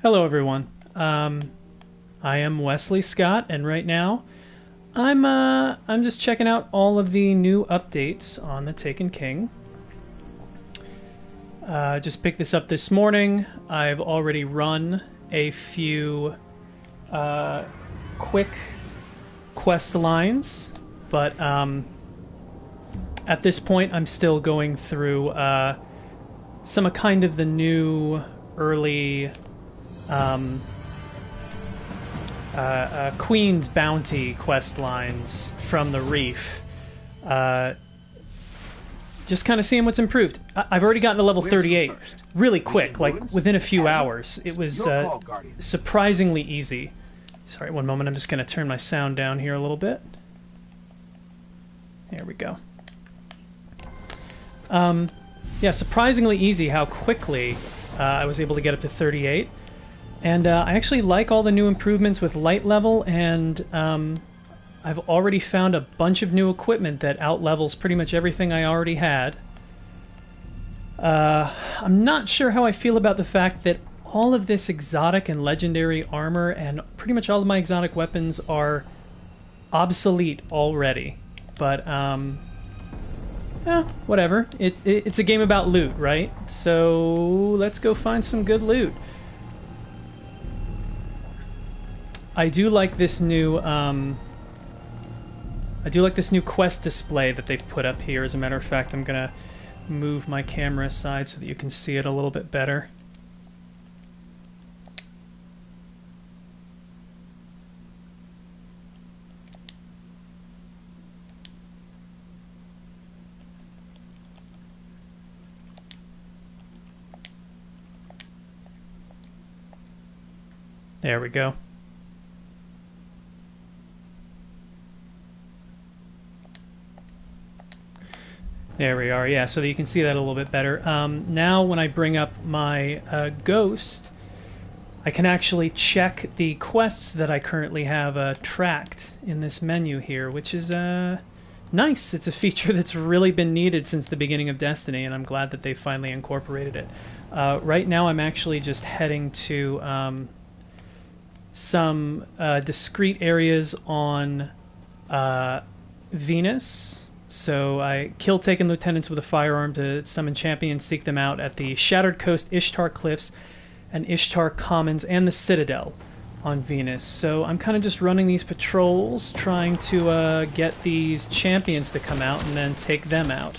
Hello, everyone. Um, I am Wesley Scott, and right now, I'm uh, I'm just checking out all of the new updates on the Taken King. Uh, just picked this up this morning. I've already run a few uh, quick quest lines, but um, at this point, I'm still going through uh, some kind of the new early um, uh, uh, Queen's Bounty quest lines from the Reef. Uh, just kind of seeing what's improved. I- I've already gotten to level 38 really quick, like within a few hours. It was uh, surprisingly easy. Sorry, one moment. I'm just going to turn my sound down here a little bit. There we go. Um, yeah, surprisingly easy how quickly uh, I was able to get up to 38. And uh, I actually like all the new improvements with light level, and um, I've already found a bunch of new equipment that outlevels pretty much everything I already had. Uh, I'm not sure how I feel about the fact that all of this exotic and legendary armor and pretty much all of my exotic weapons are obsolete already. But, um, eh, whatever. It, it, it's a game about loot, right? So let's go find some good loot. I do like this new, um, I do like this new quest display that they've put up here. As a matter of fact, I'm gonna move my camera aside so that you can see it a little bit better. There we go. There we are. Yeah, so you can see that a little bit better. Um, now, when I bring up my uh, ghost, I can actually check the quests that I currently have uh, tracked in this menu here, which is uh, nice. It's a feature that's really been needed since the beginning of Destiny, and I'm glad that they finally incorporated it. Uh, right now, I'm actually just heading to um, some uh, discrete areas on uh, Venus. So I kill taken lieutenants with a firearm to summon champions, seek them out at the Shattered Coast, Ishtar Cliffs, and Ishtar Commons, and the Citadel on Venus. So I'm kind of just running these patrols, trying to uh, get these champions to come out and then take them out.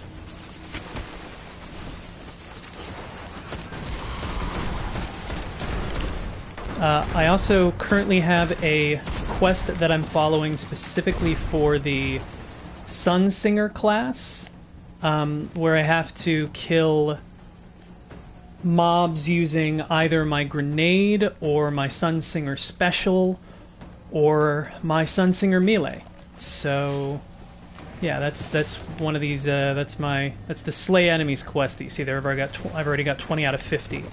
Uh, I also currently have a quest that I'm following specifically for the Sunsinger class, um, where I have to kill mobs using either my grenade or my Sunsinger special or my Sunsinger melee. So, yeah, that's that's one of these. Uh, that's my that's the slay enemies quest that you see there. I've already got I've already got 20 out of 50.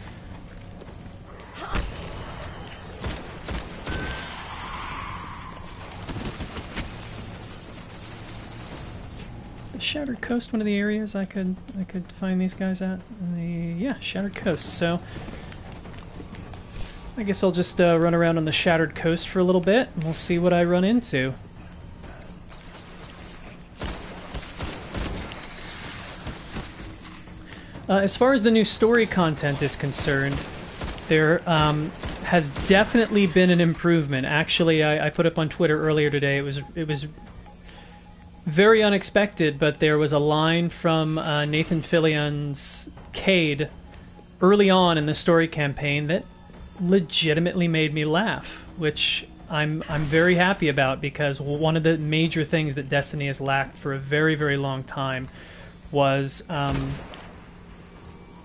Shattered Coast one of the areas I could I could find these guys at? The yeah, Shattered Coast. So I guess I'll just uh, run around on the Shattered Coast for a little bit, and we'll see what I run into. Uh, as far as the new story content is concerned, there um, has definitely been an improvement. Actually, I, I put up on Twitter earlier today. It was it was very unexpected, but there was a line from uh, Nathan Fillion's Cayde early on in the story campaign that legitimately made me laugh, which I'm I'm very happy about because one of the major things that Destiny has lacked for a very very long time was um,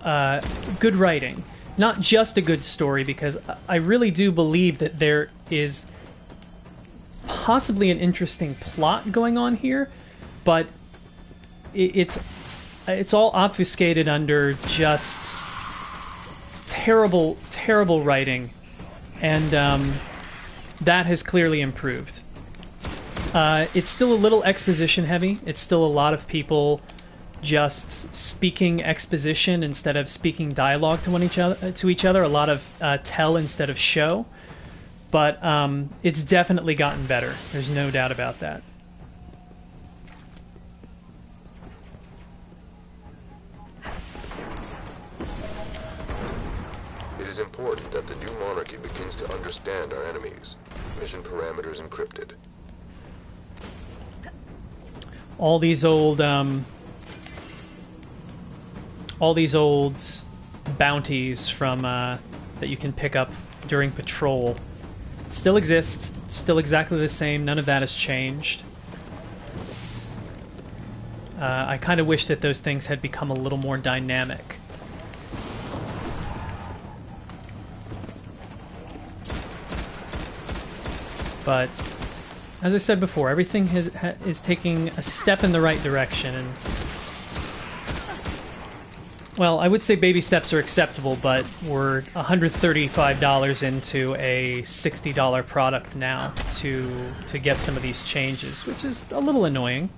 uh, good writing, not just a good story. Because I really do believe that there is possibly an interesting plot going on here, but it, it's it's all obfuscated under just terrible, terrible writing, and um, that has clearly improved. Uh, it's still a little exposition heavy. It's still a lot of people just speaking exposition instead of speaking dialogue to one each other. To each other, a lot of uh, tell instead of show. But um, it's definitely gotten better. There's no doubt about that. It is important that the new monarchy begins to understand our enemies. Mission parameters encrypted. all these old um, all these old bounties from uh, that you can pick up during patrol still exists. still exactly the same. None of that has changed. Uh, I kind of wish that those things had become a little more dynamic. But as I said before, everything has, ha, is taking a step in the right direction, and well, I would say baby steps are acceptable, but we're $135 into a $60 product now to to get some of these changes, which is a little annoying.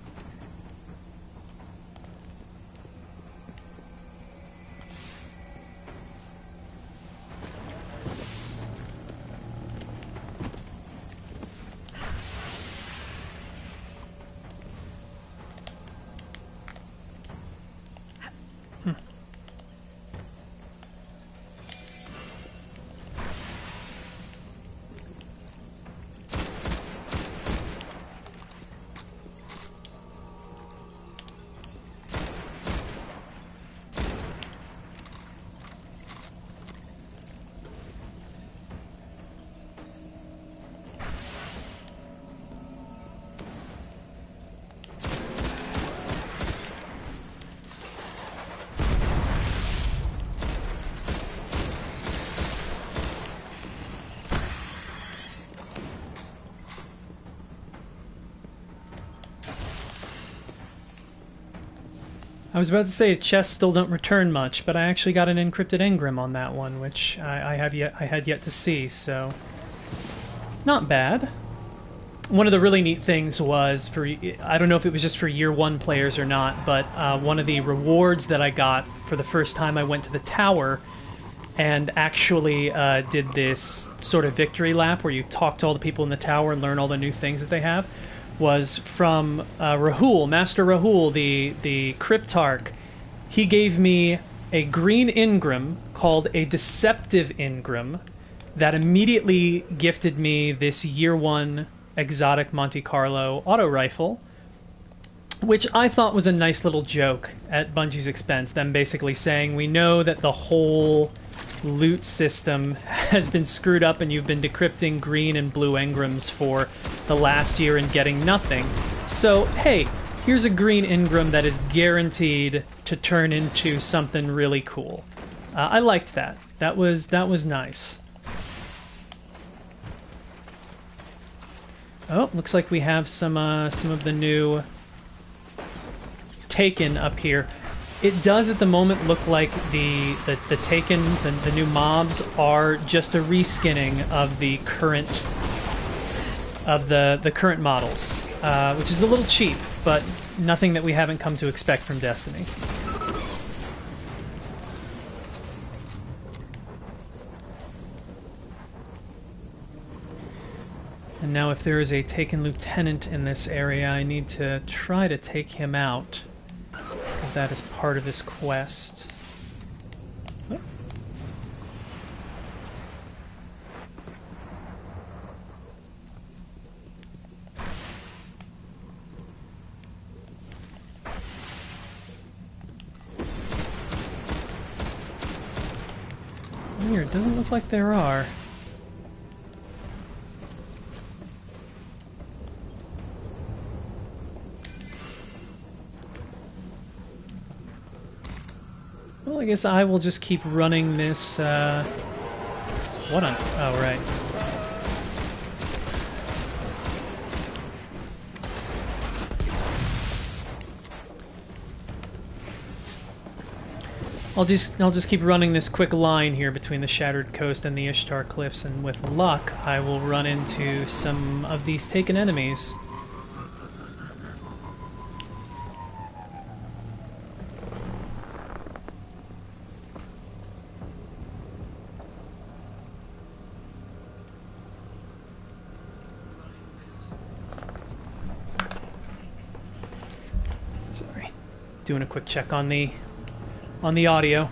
Was about to say chests still don't return much, but I actually got an encrypted engram on that one, which I, I have yet I had yet to see. So, not bad. One of the really neat things was for I don't know if it was just for year one players or not, but uh, one of the rewards that I got for the first time I went to the tower and actually uh, did this sort of victory lap where you talk to all the people in the tower and learn all the new things that they have was from uh, Rahool, Master Rahool, the the Cryptarch. He gave me a green engram called a Deceptive Engram that immediately gifted me this year one exotic Monte Carlo auto rifle, which I thought was a nice little joke at Bungie's expense. Them basically saying, "We know that the whole." Loot system has been screwed up and you've been decrypting green and blue engrams for the last year and getting nothing. So, hey, here's a green engram that is guaranteed to turn into something really cool. Uh, I liked that. That was that was nice. Oh, looks like we have some uh, some of the new Taken up here. It does at the moment look like the the, the Taken, the, the new mobs are just a reskinning of the current of the the current models, uh, which is a little cheap, but nothing that we haven't come to expect from Destiny. And now if there is a Taken Lieutenant in this area, I need to try to take him out because that is part of this quest. Weird, doesn't look like there are. Well, I guess I will just keep running this, uh... What on... Oh, right. I'll just I'll just keep running this quick line here between the Shattered Coast and the Ishtar Cliffs, and with luck, I will run into some of these taken enemies. Doing a quick check on the on the audio.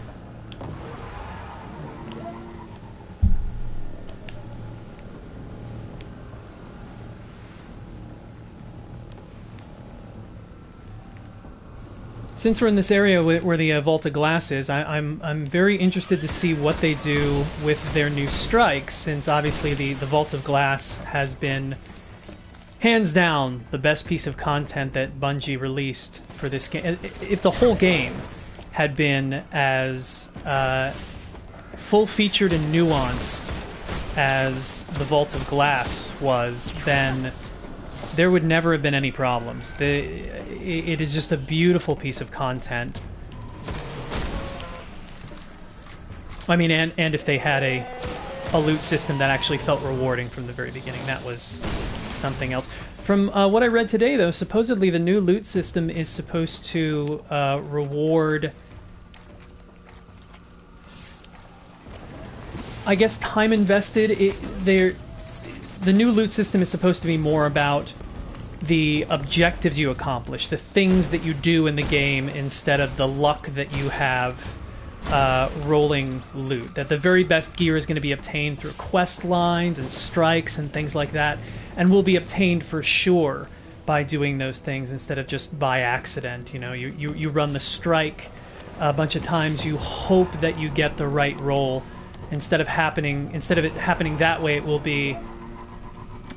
Since we're in this area where, the uh, Vault of Glass is, I, I'm I'm very interested to see what they do with their new strikes. Since obviously the the Vault of Glass has been hands down the best piece of content that Bungie released for this game. If the whole game had been as uh, full featured and nuanced as the Vault of Glass was, then there would never have been any problems. The, it is just a beautiful piece of content. I mean, and, and if they had a, a loot system that actually felt rewarding from the very beginning, that was something else. From uh, what I read today, though, supposedly the new loot system is supposed to uh, reward. I guess time invested. It, there, the new loot system is supposed to be more about the objectives you accomplish, the things that you do in the game, instead of the luck that you have uh, rolling loot. That the very best gear is going to be obtained through quest lines and strikes and things like that, and will be obtained for sure by doing those things instead of just by accident. You know, you, you, you run the strike a bunch of times, you hope that you get the right roll. Instead of happening, instead of it happening that way, it will be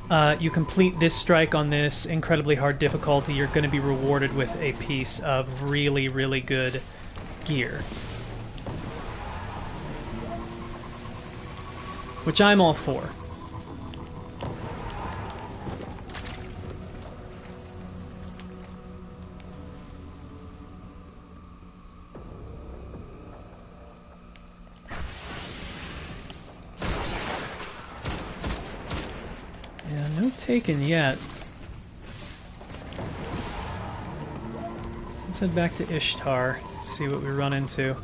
uh, you complete this strike on this incredibly hard difficulty, you're going to be rewarded with a piece of really, really good gear. Which I'm all for. Taken yet. Let's head back to Ishtar, see what we run into.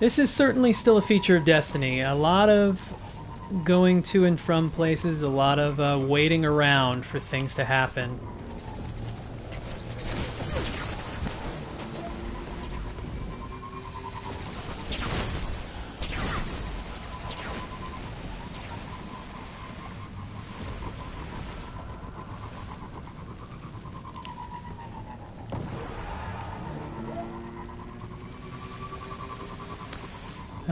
This is certainly still a feature of Destiny. A lot of going to and from places, a lot of uh, waiting around for things to happen.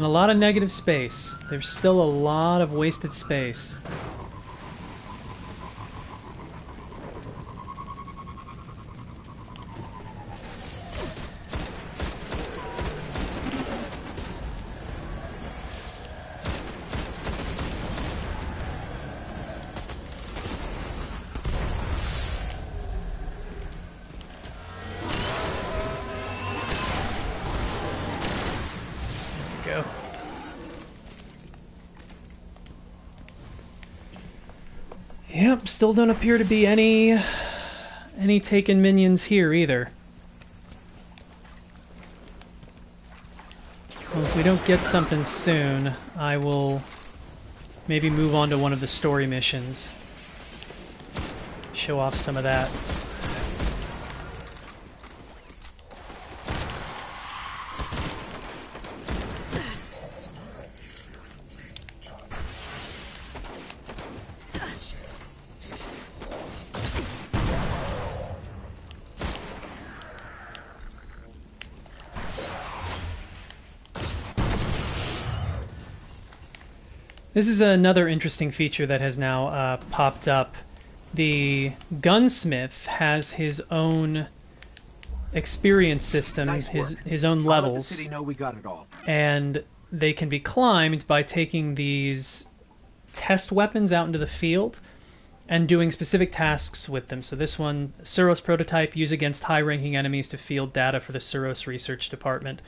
A lot of negative space. There's still a lot of wasted space. Still don't appear to be any any taken minions here either. Well, if we don't get something soon, I will maybe move on to one of the story missions. Show off some of that. This is another interesting feature that has now uh, popped up. The gunsmith has his own experience system, nice his his own levels. The know we got it all. And they can be climbed by taking these test weapons out into the field and doing specific tasks with them. So this one, Suros prototype, use against high-ranking enemies to field data for the Suros Research Department.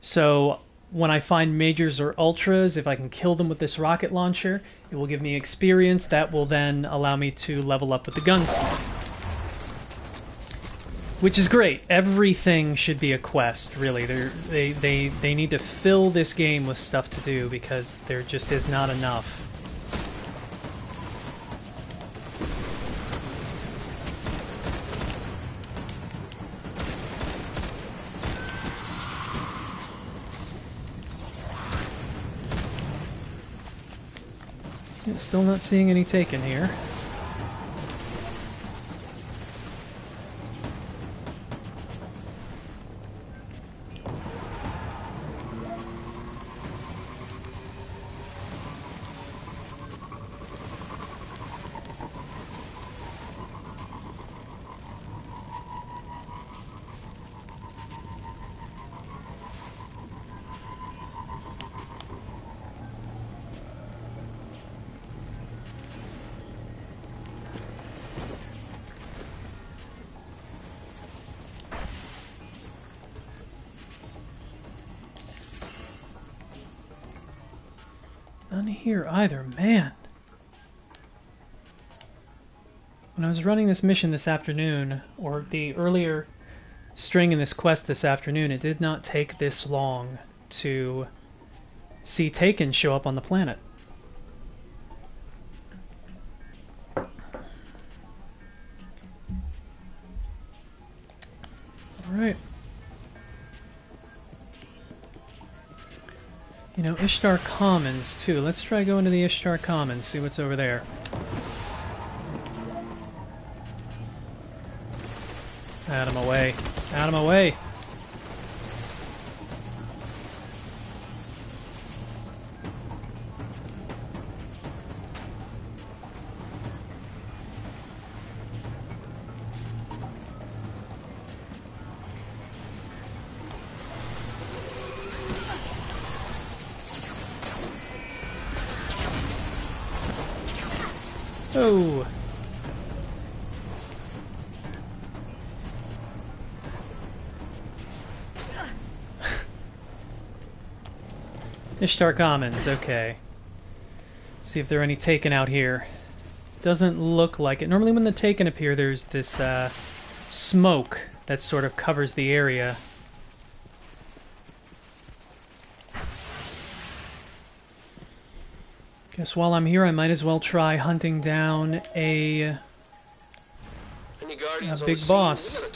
So when I find majors or ultras, if I can kill them with this rocket launcher, it will give me experience that will then allow me to level up with the gunsmith. Which is great. Everything should be a quest, really. They're, they they they need to fill this game with stuff to do because there just is not enough. Still not seeing any taken here. Either, man. When I was running this mission this afternoon, or the earlier string in this quest this afternoon, it did not take this long to see Taken show up on the planet. Ishtar Commons, too. Let's try going to the Ishtar Commons, see what's over there. Out of my way. Out of my way. Ishtar Commons, okay. See if there are any taken out here. Doesn't look like it. Normally when the taken appear, there's this uh, smoke that sort of covers the area. Guess while I'm here, I might as well try hunting down a A big boss. We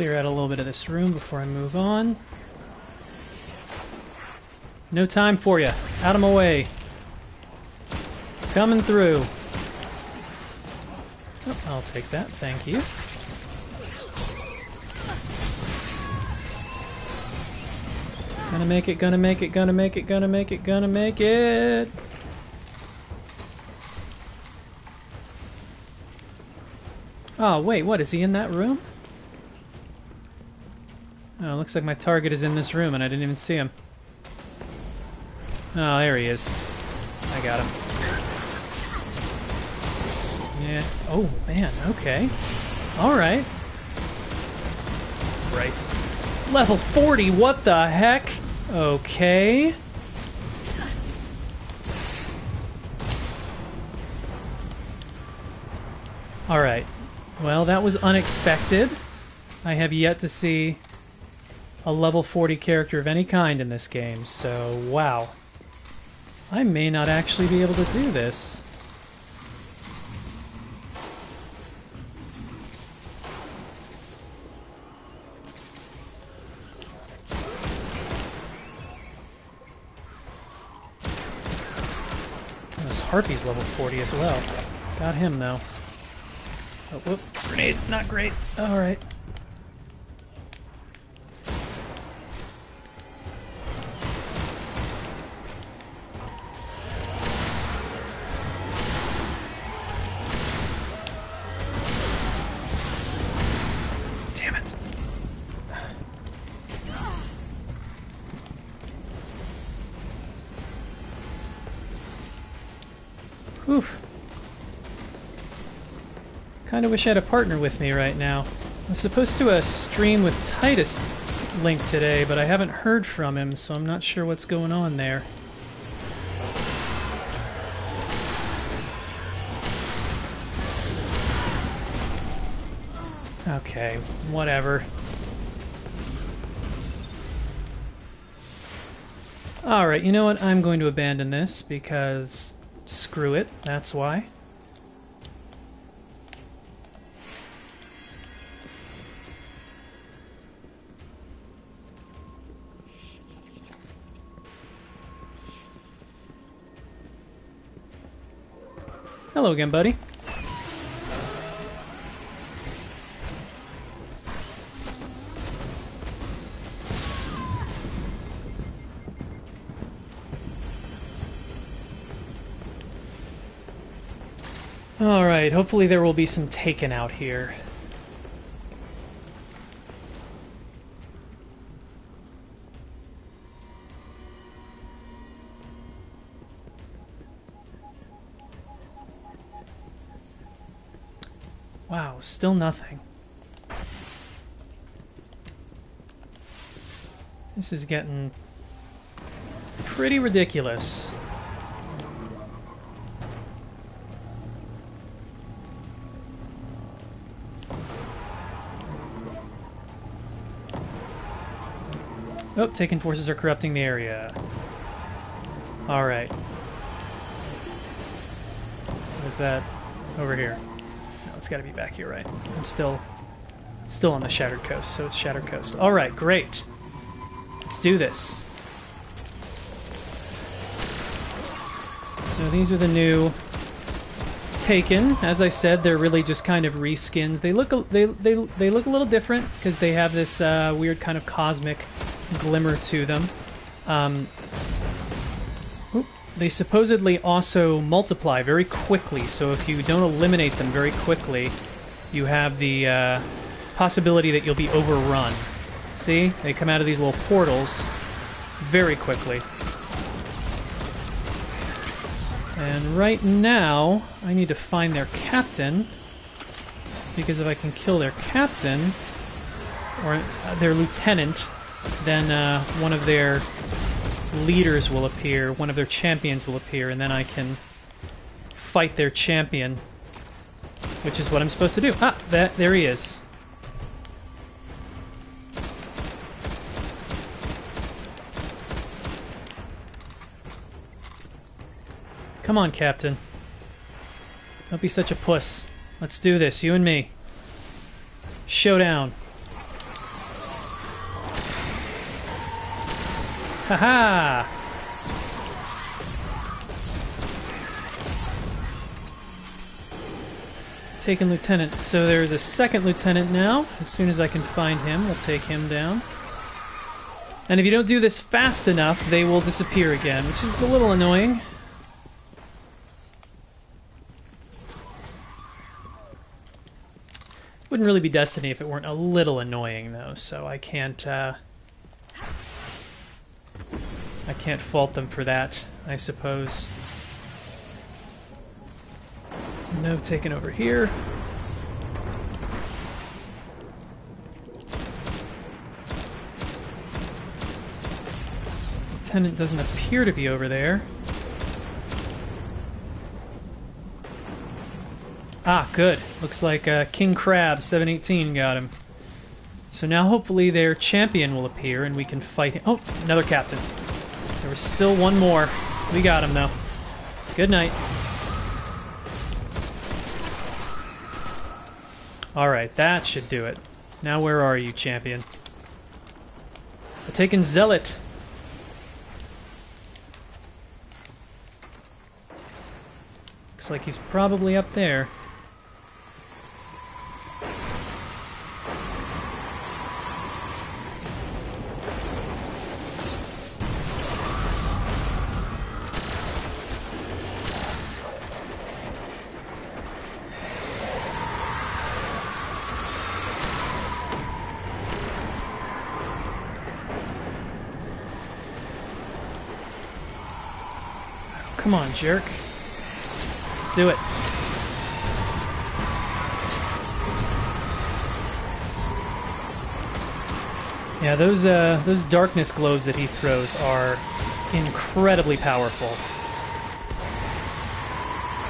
Clear out a little bit of this room before I move on. No time for you. Out of my way. Coming through. Oh, I'll take that, thank you. Gonna make it, gonna make it, gonna make it, gonna make it, gonna make it. Oh, wait, what? Is he in that room? Looks like my target is in this room and I didn't even see him. Oh, there he is. I got him. Yeah. Oh, man, okay. Alright. Right. Level 40, what the heck? Okay. Alright. Well, that was unexpected. I have yet to see a level 40 character of any kind in this game, so wow. I may not actually be able to do this. This Harpy's level 40 as well. Got him, though. Oh, whoop. Grenade. Not great. Alright. Kind of wish I had a partner with me right now. I'm supposed to uh, stream with Titus Link today, but I haven't heard from him, so I'm not sure what's going on there. Okay, whatever. Alright, you know what? I'm going to abandon this because screw it, that's why. Again, buddy. Alright, hopefully there will be some taken out here. Wow, still nothing. This is getting pretty ridiculous. Oh, taken forces are corrupting the area. Alright. What is that? Over here. It's gotta be back here, right? I'm still still on the Shattered Coast, so it's Shattered Coast. Alright, great. Let's do this. So these are the new Taken. As I said, they're really just kind of reskins. They look a, they they they look a little different because they have this uh, weird kind of cosmic glimmer to them. Um, they supposedly also multiply very quickly, so if you don't eliminate them very quickly, you have the uh, possibility that you'll be overrun. See? They come out of these little portals very quickly. And right now, I need to find their captain, because if I can kill their captain, or uh, their lieutenant, then uh, one of their leaders will appear, one of their champions will appear, and then I can fight their champion, which is what I'm supposed to do. Ah, that there he is. Come on, Captain. Don't be such a puss. Let's do this, you and me. Showdown. Haha! Taken lieutenant. So there's a second lieutenant now. As soon as I can find him, we'll take him down. And if you don't do this fast enough, they will disappear again, which is a little annoying. Wouldn't really be Destiny if it weren't a little annoying, though, so I can't, uh... I can't fault them for that, I suppose. No taken over here. Lieutenant doesn't appear to be over there. Ah, good. Looks like uh, King Crab 718 got him. So now hopefully their champion will appear and we can fight him. Oh, another captain. There was still one more. We got him though. Good night. Alright, that should do it. Now where are you, champion? A taken Zealot. Looks like he's probably up there. Come on, jerk. Let's do it. Yeah, those uh, those darkness globes that he throws are incredibly powerful.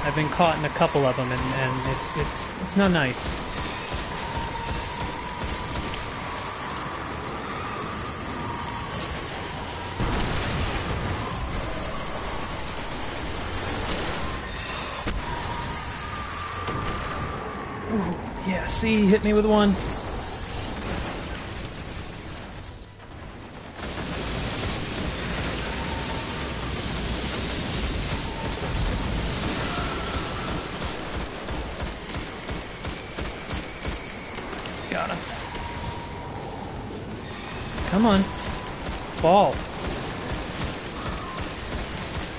I've been caught in a couple of them, and, and it's it's it's not nice. See, hit me with one. Got him. Come on. Fall.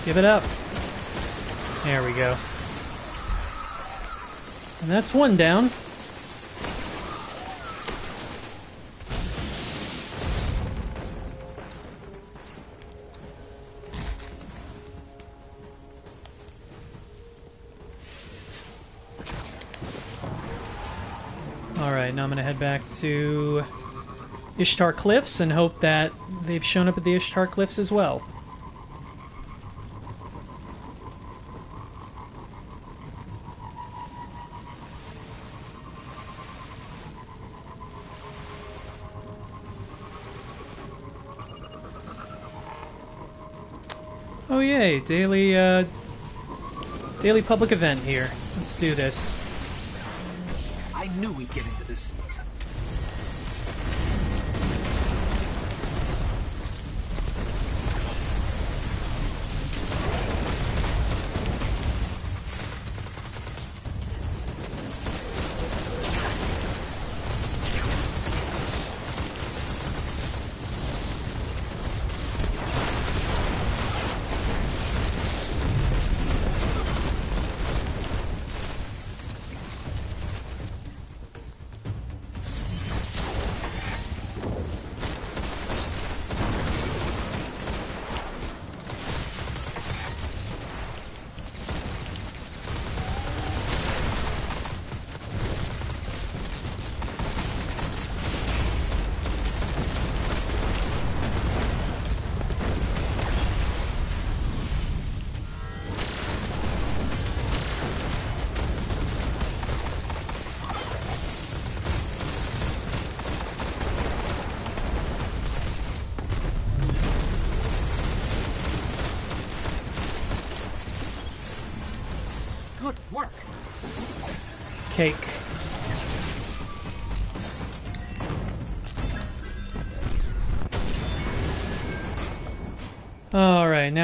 Give it up. There we go. And that's one down. To Ishtar Cliffs and hope that they've shown up at the Ishtar Cliffs as well. Oh yay, daily uh daily public event here. Let's do this. I knew we'd get into this.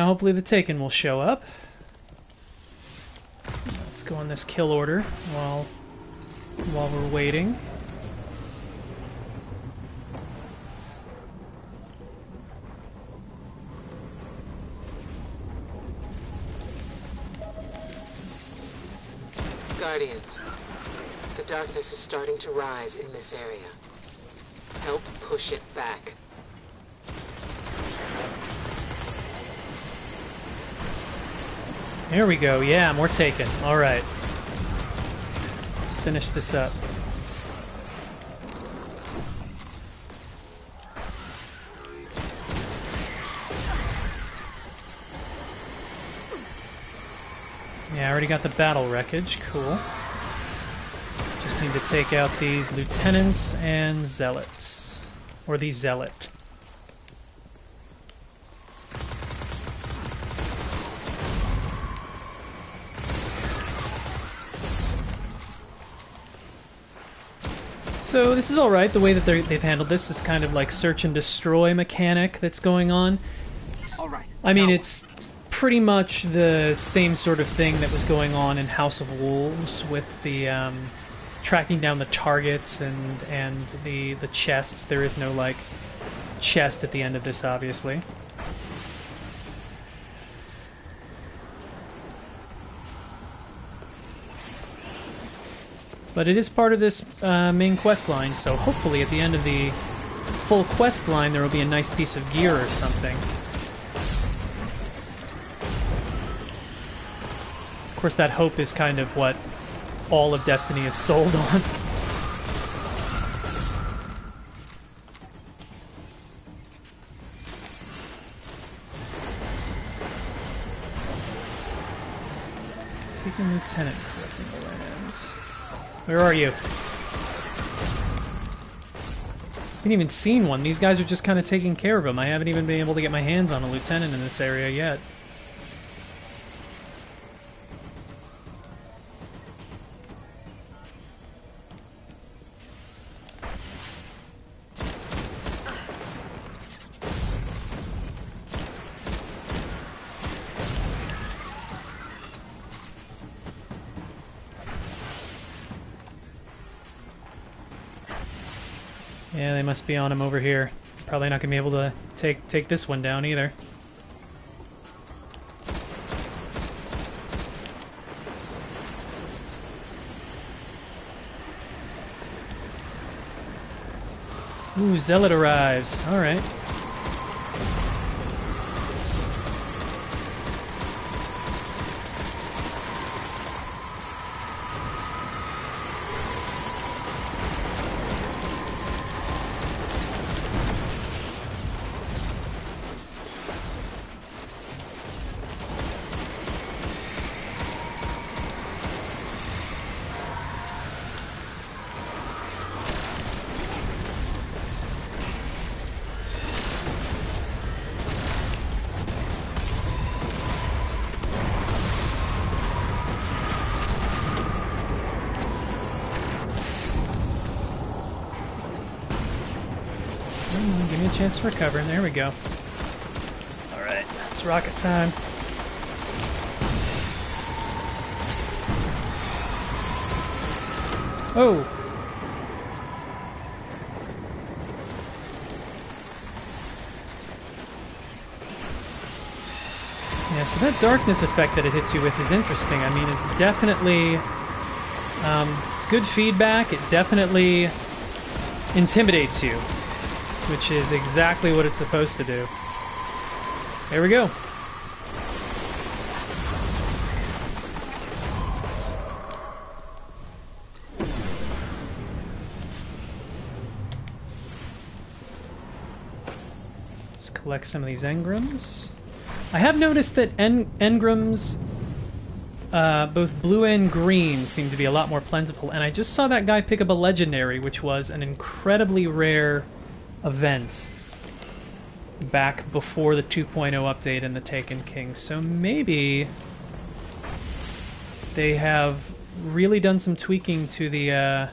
Hopefully the Taken will show up. Let's go on this kill order while while we're waiting. Guardians, the darkness is starting to rise in this area. Help push it back. Here we go. Yeah, more Taken. Alright. Let's finish this up. Yeah, I already got the battle wreckage. Cool. Just need to take out these lieutenants and zealots. Or the zealot. So this is alright, the way that they're- they've handled this is kind of like search and destroy mechanic that's going on. All right. I mean, now- it's pretty much the same sort of thing that was going on in House of Wolves with the um, tracking down the targets and and the the chests. There is no like chest at the end of this, obviously. But it is part of this uh, main quest line, so hopefully at the end of the full quest line there will be a nice piece of gear or something. Of course, that hope is kind of what all of Destiny is sold on. Lieutenant. Where are you? I haven't even seen one. These guys are just kind of taking care of them. I haven't even been able to get my hands on a lieutenant in this area yet. Be on him over here. Probably not gonna be able to take take this one down either. Ooh, Zealot arrives. Alright. Give me a recover. There we go. Alright, it's rocket time. Oh! Yeah, so that darkness effect that it hits you with is interesting. I mean, it's definitely... Um, it's good feedback. It definitely intimidates you which is exactly what it's supposed to do. There we go. Let's collect some of these engrams. I have noticed that en- engrams, uh, both blue and green, seem to be a lot more plentiful, and I just saw that guy pick up a legendary, which was an incredibly rare event back before the 2.0 update in the Taken King. So maybe they have really done some tweaking to the uh,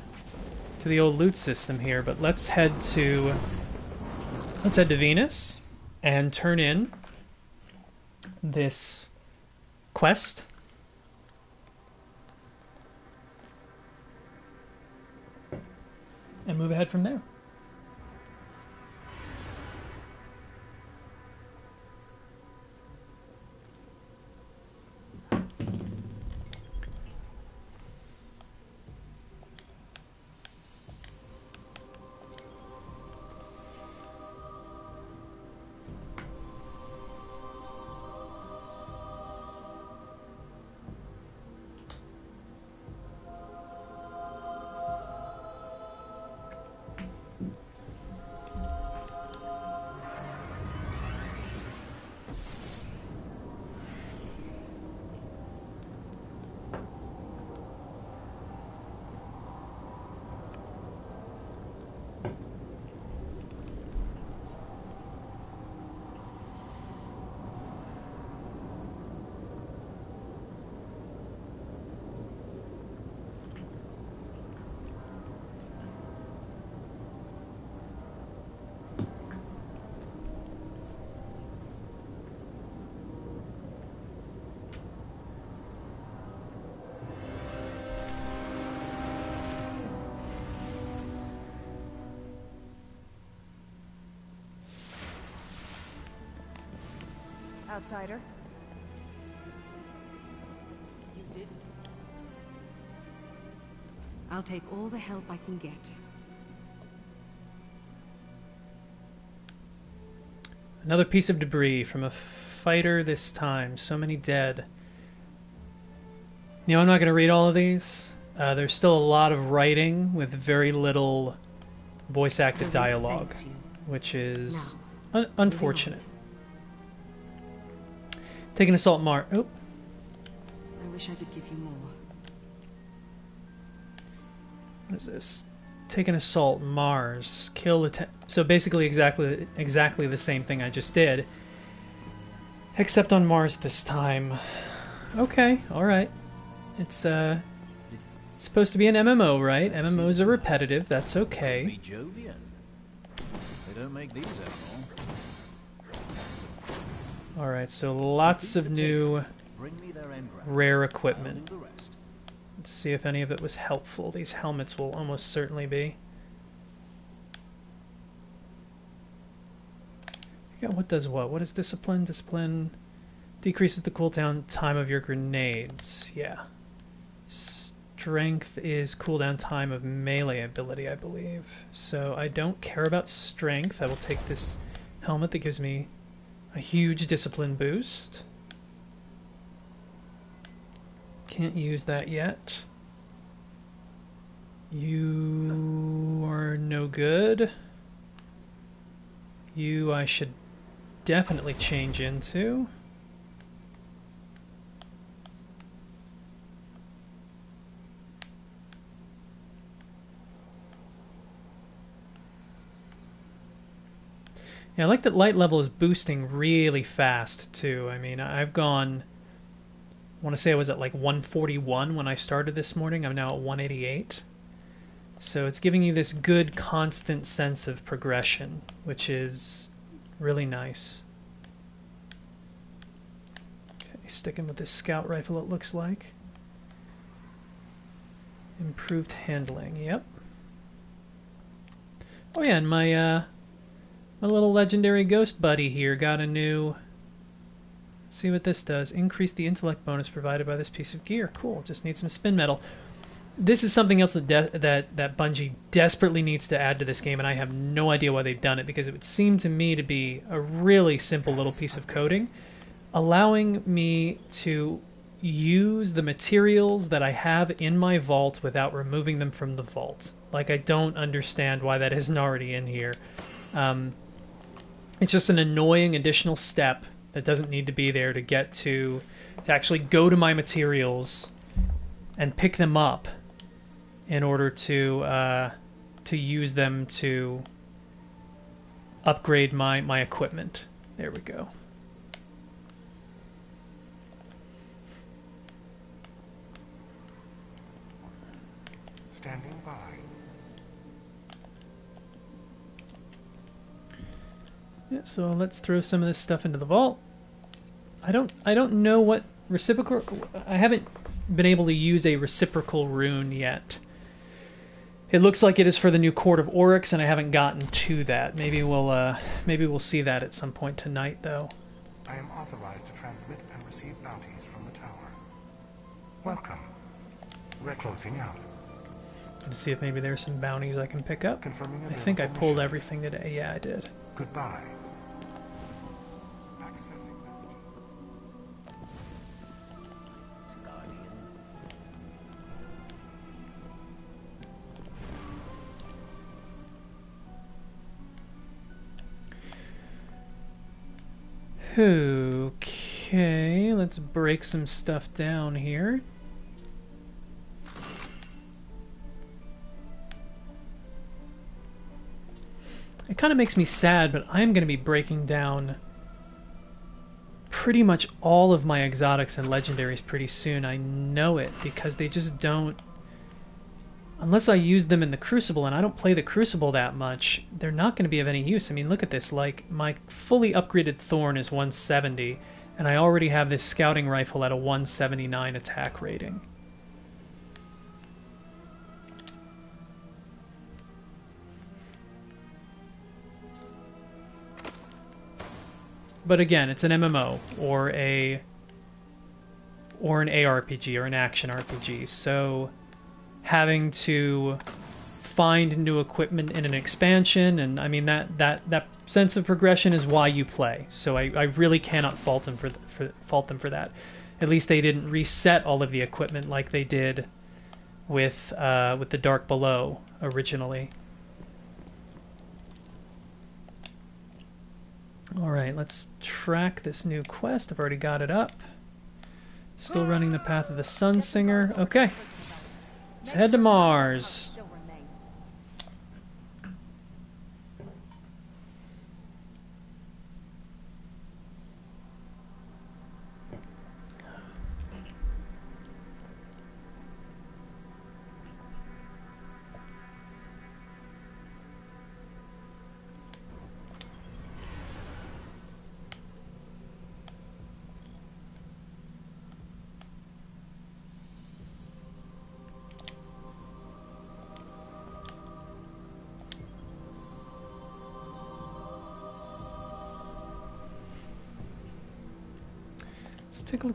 to the old loot system here. But let's head to let's head to Venus and turn in this quest. And move ahead from there. Outsider. You did. I'll take all the help I can get. Another piece of debris from a fighter this time. So many dead. You know, I'm not going to read all of these. Uh, there's still a lot of writing with very little voice acted dialogue, which is un- unfortunate. Taking assault Mar. Oh, I wish I could give you more. what is this? Take an assault Mars. Kill the. Te- so basically, exactly exactly the same thing I just did, except on Mars this time. Okay, all right. It's uh supposed to be an MMO, right? MMOs are repetitive. That's okay. Be They don't make these anymore. All right, so lots of new. Bring me their engrams. Rare equipment. do the rest. Let's see if any of it was helpful. These helmets will almost certainly be. Yeah, what does what? What is discipline? Discipline decreases the cooldown time of your grenades. Yeah. Strength is cooldown time of melee ability, I believe. So I don't care about strength. I will take this helmet that gives me a huge discipline boost. Can't use that yet. You are no good. You I should definitely change into. Yeah, I like that light level is boosting really fast too. I mean, I've gone I want to say I was at like 141 when I started this morning. I'm now at 188. So it's giving you this good constant sense of progression, which is really nice. Okay, sticking with this scout rifle it looks like. Improved handling, yep. Oh yeah, and my uh my little legendary ghost buddy here got a new Let's see what this does. Increase the intellect bonus provided by this piece of gear. Cool. Just need some spinmetal. This is something else that de- that that Bungie desperately needs to add to this game, and I have no idea why they've done it because it would seem to me to be a really simple little piece of coding, allowing me to use the materials that I have in my vault without removing them from the vault. Like I don't understand why that isn't already in here. Um, it's just an annoying additional step that doesn't need to be there to get to to actually go to my materials and pick them up in order to uh, to use them to upgrade my my equipment. There we go. Standing by. Yeah, so let's throw some of this stuff into the vault. I don't I don't know what reciprocal I haven't been able to use a reciprocal rune yet. It looks like it is for the new Court of Oryx, and I haven't gotten to that. Maybe we'll uh, maybe we'll see that at some point tonight, though. I am authorized to transmit and receive bounties from the tower. Welcome. We're closing out. To see if maybe there's some bounties I can pick up. Confirming I think I pulled everything today. Yeah, I did. Goodbye. Okay, let's break some stuff down here. It kind of makes me sad, but I'm going to be breaking down pretty much all of my exotics and legendaries pretty soon. I know it because they just don't. Unless I use them in the Crucible, and I don't play the Crucible that much, they're not going to be of any use. I mean, look at this. Like, my fully upgraded Thorn is 170, and I already have this scouting rifle at a 179 attack rating. But again, it's an MMO or a or an ARPG or an action RPG. So having to find new equipment in an expansion and I mean that that that sense of progression is why you play. So I, I really cannot fault them for, for fault them for that. At least they didn't reset all of the equipment like they did with uh, with the Dark Below originally. All right, let's track this new quest. I've already got it up. Still running the path of the Sunsinger. Okay, let's head to Mars.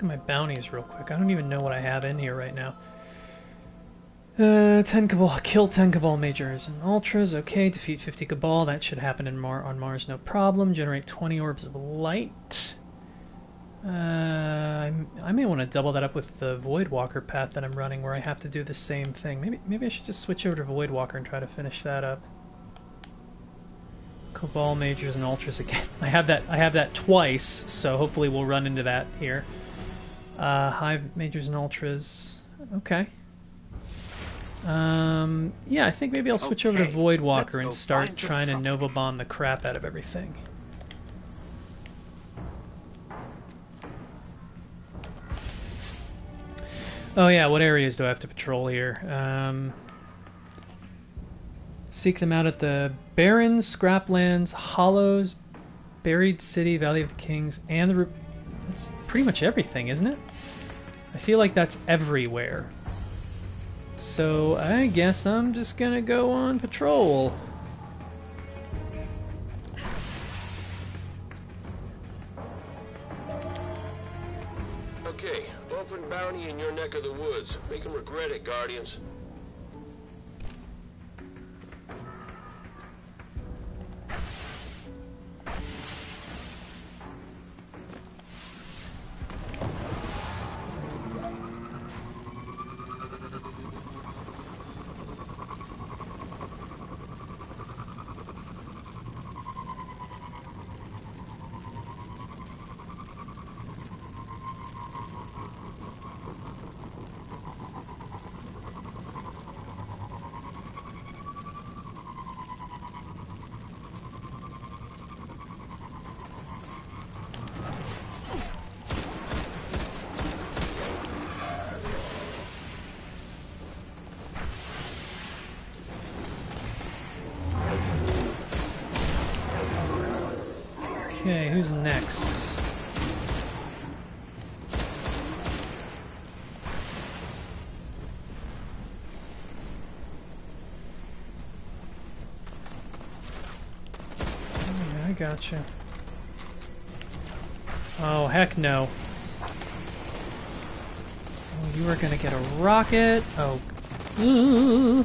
Look at my bounties real quick. I don't even know what I have in here right now. Uh, 10 Cabal, kill 10 Cabal Majors and Ultras. Okay, defeat 50 Cabal. That should happen in Mar- on Mars, no problem. Generate 20 Orbs of Light. Uh, I, may want to double that up with the Voidwalker path that I'm running, where I have to do the same thing. Maybe maybe I should just switch over to Voidwalker and try to finish that up. Cabal Majors and Ultras again. I have that I have that twice, so hopefully we'll run into that here. Uh, Hive Majors and Ultras. Okay. Um, yeah, I think maybe I'll switch over to Okay, Voidwalker and start trying to. Nova Bomb the crap out of everything. Oh yeah, what areas do I have to patrol here? Um, seek them out at the Barrens, Scraplands, Hollows, Buried City, Valley of the Kings, and the. Re- that's pretty much everything, isn't it? I feel like that's everywhere. So I guess I'm just gonna go on patrol. Okay, open bounty in your neck of the woods. Make them regret it, Guardians. Okay, who's next? Yeah, I gotcha. Oh, heck no. Oh, you are gonna get a rocket. Oh. Ooh.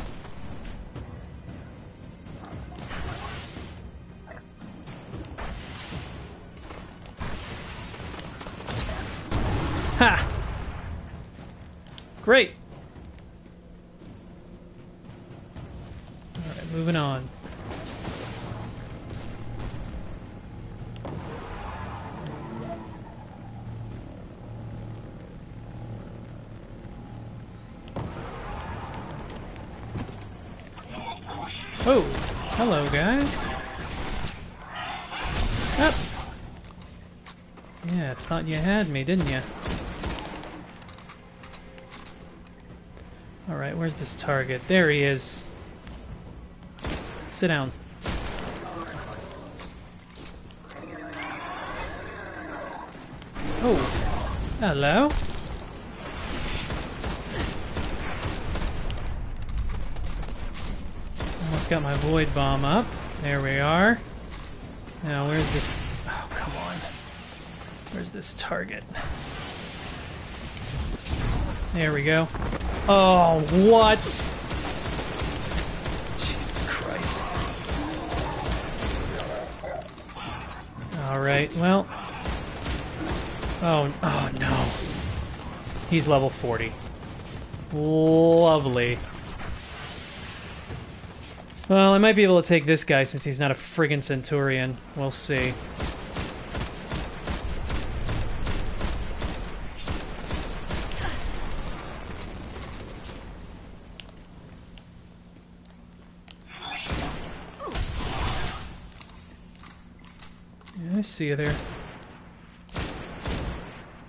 Me, didn't you? Alright, where's this target? There he is. Sit down. Oh, hello. Almost got my void bomb up. There we are. Now, where's this? This target? There we go. Oh, what? Jesus Christ. Alright, well. Oh, oh no. He's level 40. Lovely. Well, I might be able to take this guy since he's not a friggin' Centurion. We'll see. Yeah, I see you there.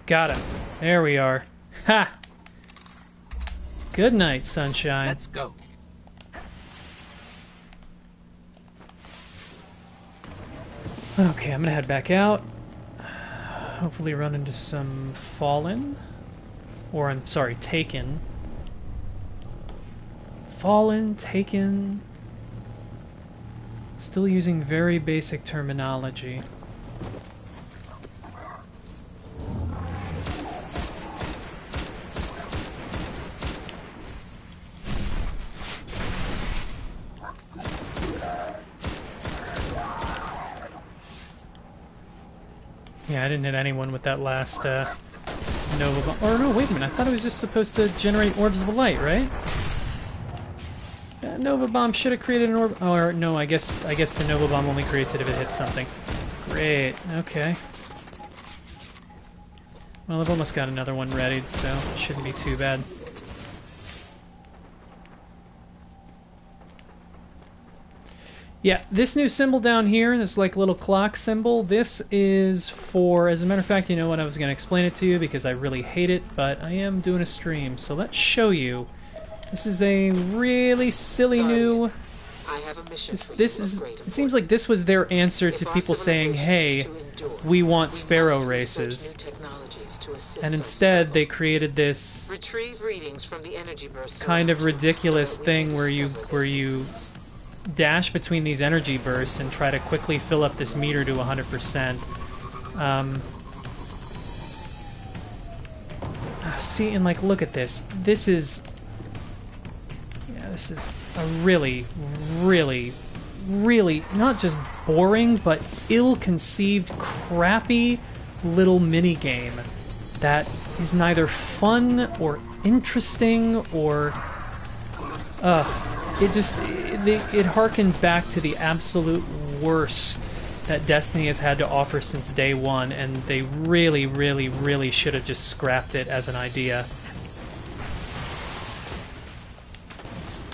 Got him. There we are. Ha! Good night, sunshine. Let's go. Okay, I'm gonna head back out. Hopefully run into some Fallen. Or, I'm sorry, Taken. Fallen, Taken. Still using very basic terminology. Didn't hit anyone with that last uh, Nova Bomb. Or no, wait a minute. I thought it was just supposed to generate orbs of light, right? That Nova Bomb should have created an orb. Or no, I guess I guess the Nova Bomb only creates it if it hits something. Great. Okay. Well, I've almost got another one readied, so it shouldn't be too bad. Yeah, this new symbol down here, this like little clock symbol, this is for, as a matter of fact, you know what, I was going to explain it to you because I really hate it, but I am doing a stream, so let's show you. This is a really silly new... I have a mission This, this is, it seems like this was their answer to people saying, hey, we want sparrow races. new technologies to assist And instead, they created this retrieve readings from the energy burst kind of ridiculous so that we may thing where you where you. Dash between these energy bursts and try to quickly fill up this meter to 100%. Um, ah, see, and like, look at this. This is. Yeah, this is a really, really, really not just boring, but ill conceived, crappy little mini game that is neither fun or interesting or. Uh, it just it, it harkens back to the absolute worst that Destiny has had to offer since day one, and they really, really, really should have just scrapped it as an idea.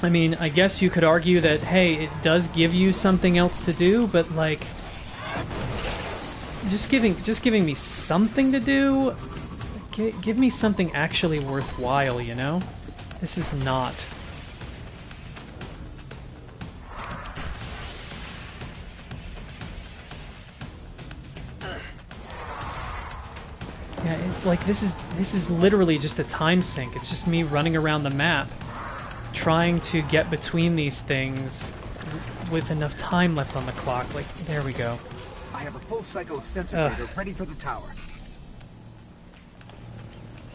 I mean, I guess you could argue that hey, it does give you something else to do, but like, just giving just giving me something to do, gi- give me something actually worthwhile, you know? This is not. Yeah, it's like this is this is literally just a time sink. It's just me running around the map trying to get between these things with enough time left on the clock. Like there we go. I have a full cycle of sensor Ugh. data ready for the tower.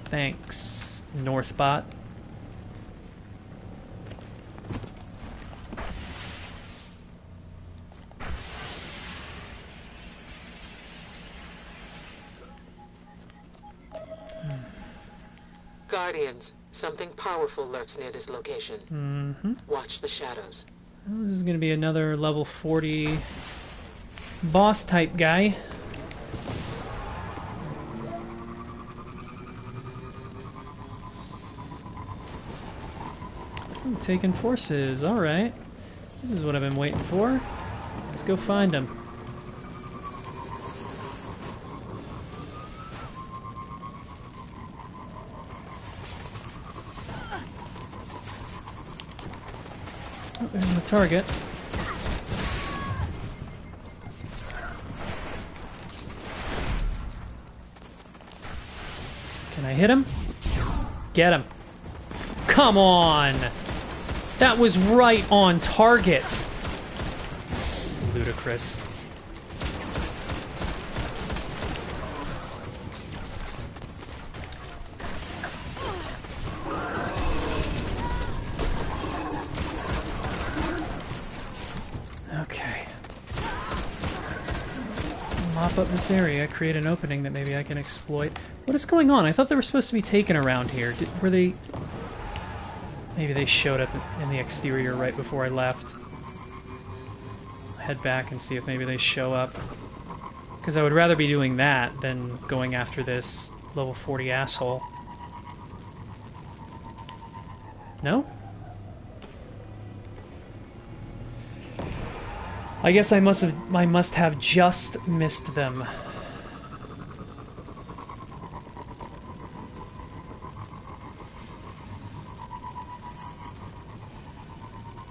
Thanks, Northbot. Guardians, something powerful lurks near this location. Mm-hmm. Watch the shadows. This is gonna be another level 40 boss type guy. Ooh, Taken forces, alright. This is what I've been waiting for. Let's go find him. There's the target. Can I hit him? Get him. Come on! That was right on target! Ludicrous. Up this area, create an opening that maybe I can exploit. What is going on? I thought they were supposed to be taken around here. Did, were they... Maybe they showed up in the exterior right before I left. Head back and see if maybe they show up. Because I would rather be doing that than going after this level 40 asshole. No? I guess I must have I must have just missed them.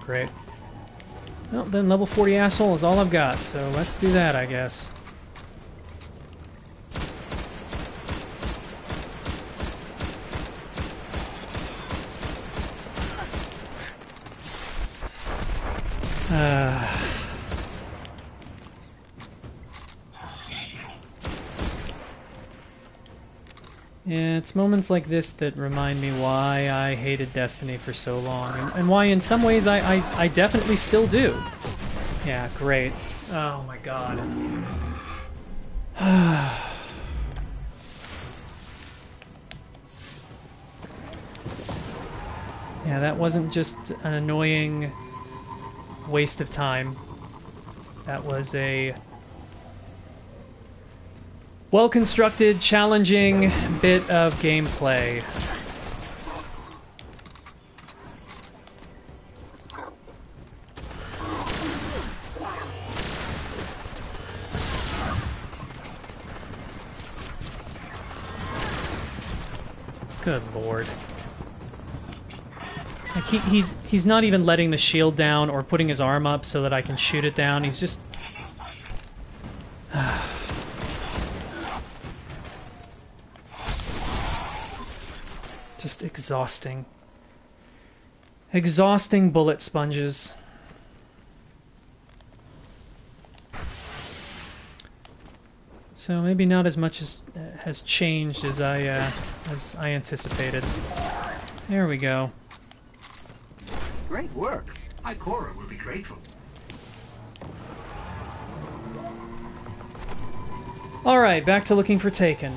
Great. Well, then level 40 asshole is all I've got, so let's do that, I guess. Moments like this that remind me why I hated Destiny for so long, and, and why in some ways I, I, I definitely still do. Yeah, great. Oh my god. yeah, that wasn't just an annoying waste of time. That was a well-constructed, challenging bit of gameplay. Good lord. Like he, he's he's not even letting the shield down or putting his arm up so that I can shoot it down. He's just exhausting. Exhausting bullet sponges. So maybe not as much as uh, has changed as I uh, as I anticipated. There we go. Great work. Ikora will be grateful. All right, back to looking for Taken.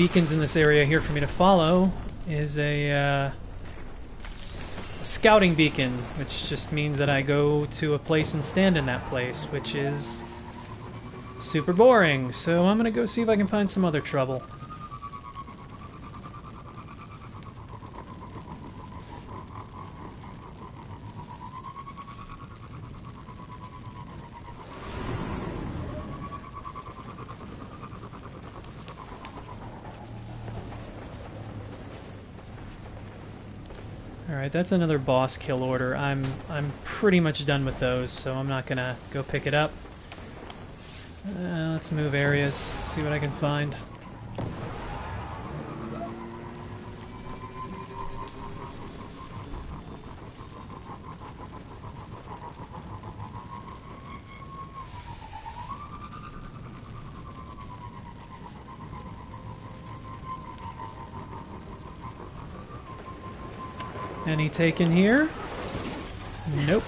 Beacons in this area here for me to follow is a, uh, scouting beacon, which just means that I go to a place and stand in that place, which is super boring. So I'm gonna go see if I can find some other trouble. Alright, that's another boss kill order. I'm I'm pretty much done with those, so I'm not gonna go pick it up. Uh, let's move areas, see what I can find. Taken here? Nope.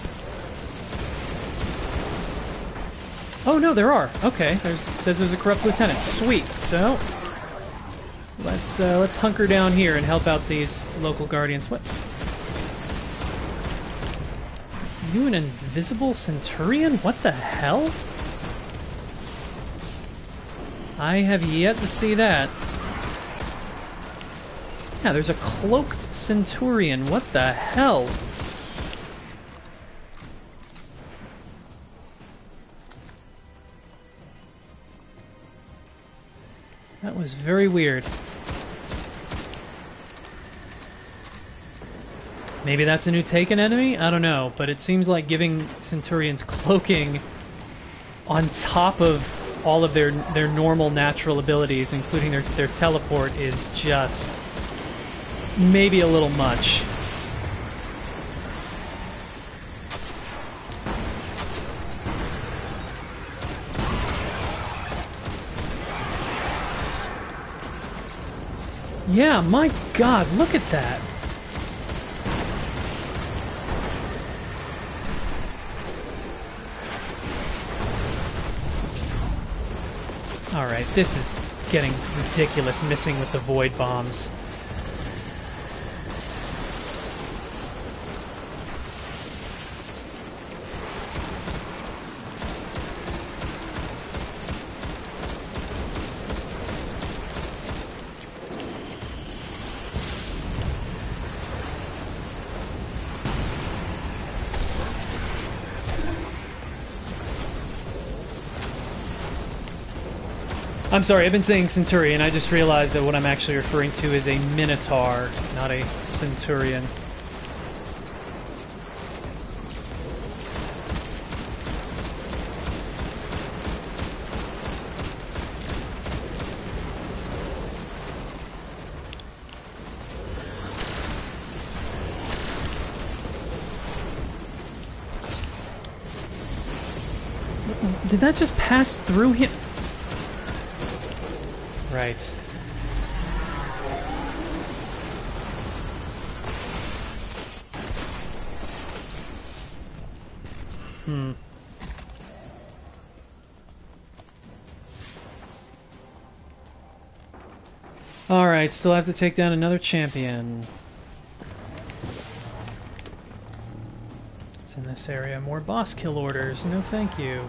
Oh no, there are. Okay, there's says there's a corrupt lieutenant. Sweet. So let's uh, let's hunker down here and help out these local guardians. What? You an invisible centurion? What the hell? I have yet to see that. Yeah, there's a cloaked centurion. What the hell? That was very weird. Maybe that's a new Taken enemy? I don't know, but it seems like giving Centurions cloaking on top of all of their their normal natural abilities, including their, their teleport, is just maybe a little much. Yeah, my god, look at that. Alright, this is getting ridiculous missing with the void bombs. I'm sorry, I've been saying Centurion. I just realized that what I'm actually referring to is a Minotaur, not a Centurion. Did that just pass through him? Right. Hmm. Alright, still have to take down another champion. It's in this area. More boss kill orders. No thank you.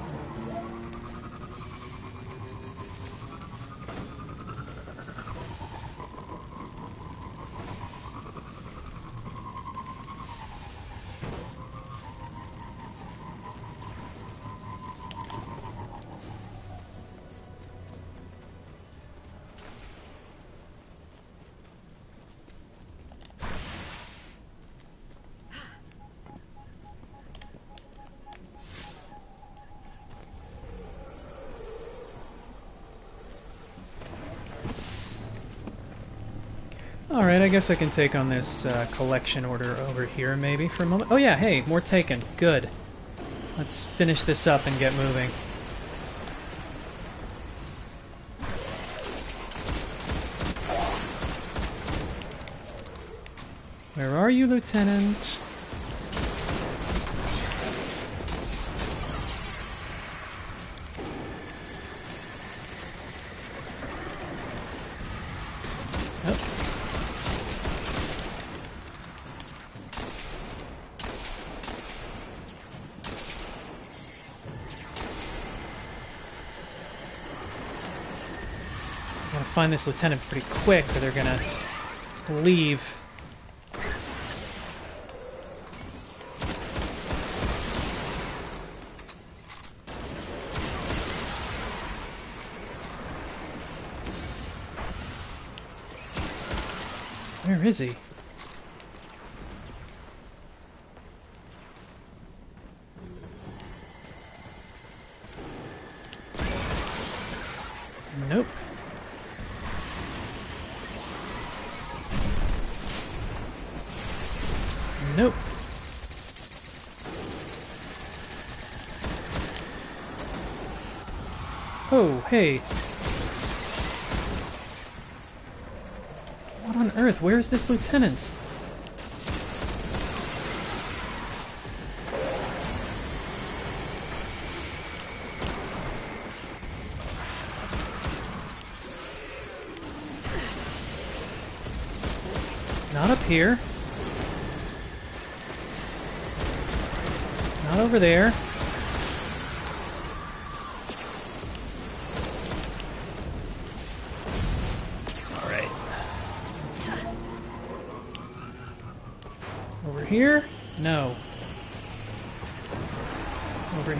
Guess I can take on this uh, collection order over here maybe for a moment. Oh yeah, hey, more taken. Good. Let's finish this up and get moving. Where are you, Lieutenant? Find this lieutenant pretty quick, or they're gonna leave. Where is he? Nope. Nope. Oh, hey. What on earth? Where is this lieutenant? Not up here. Not over there.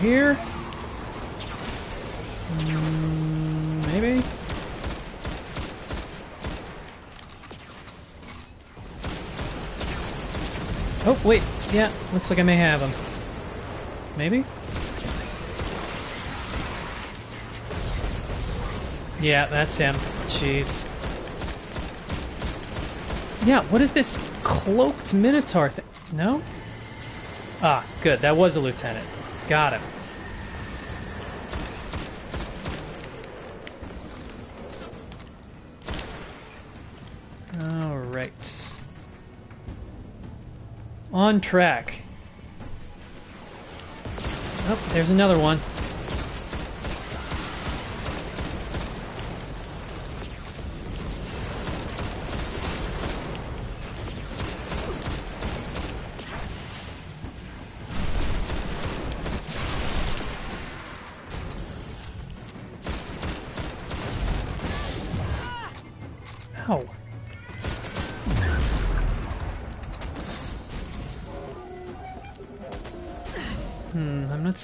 Here? Mm, maybe? Oh, wait, yeah, looks like I may have him. Maybe? Yeah, that's him. Jeez. Yeah, what is this cloaked Minotaur thing? No? Ah, good. That was a lieutenant. Got him. Alright. On track. Oh, there's another one.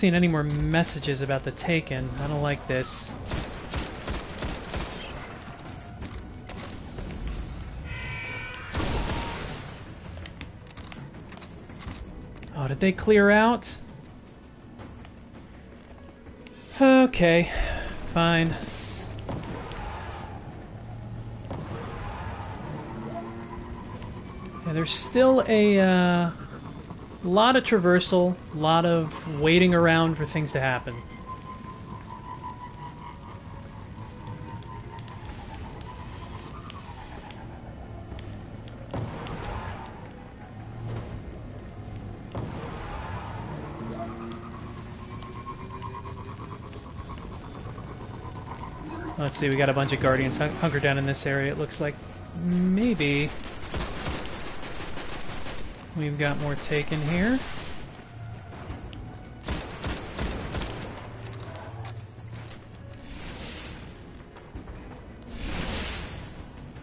Seeing any more messages about the Taken. I don't like this. Oh, did they clear out? Okay, fine. Yeah, there's still a uh, lot of traversal, a lot of waiting around for things to happen. Let's see, we got a bunch of guardians hun- hunkered down in this area. It looks like maybe we've got more taken here.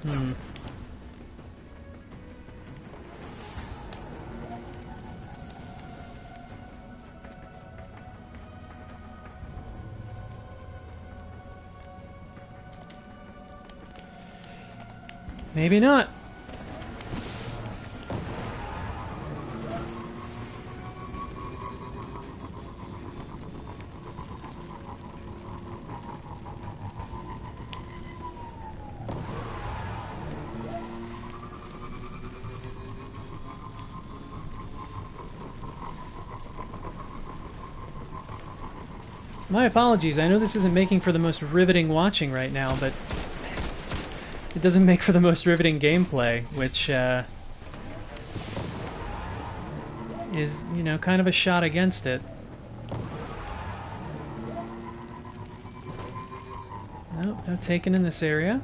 Hmm. Maybe not. My apologies. I know this isn't making for the most riveting watching right now, but it doesn't make for the most riveting gameplay, which uh, is, you know, kind of a shot against it. No, no taken in this area.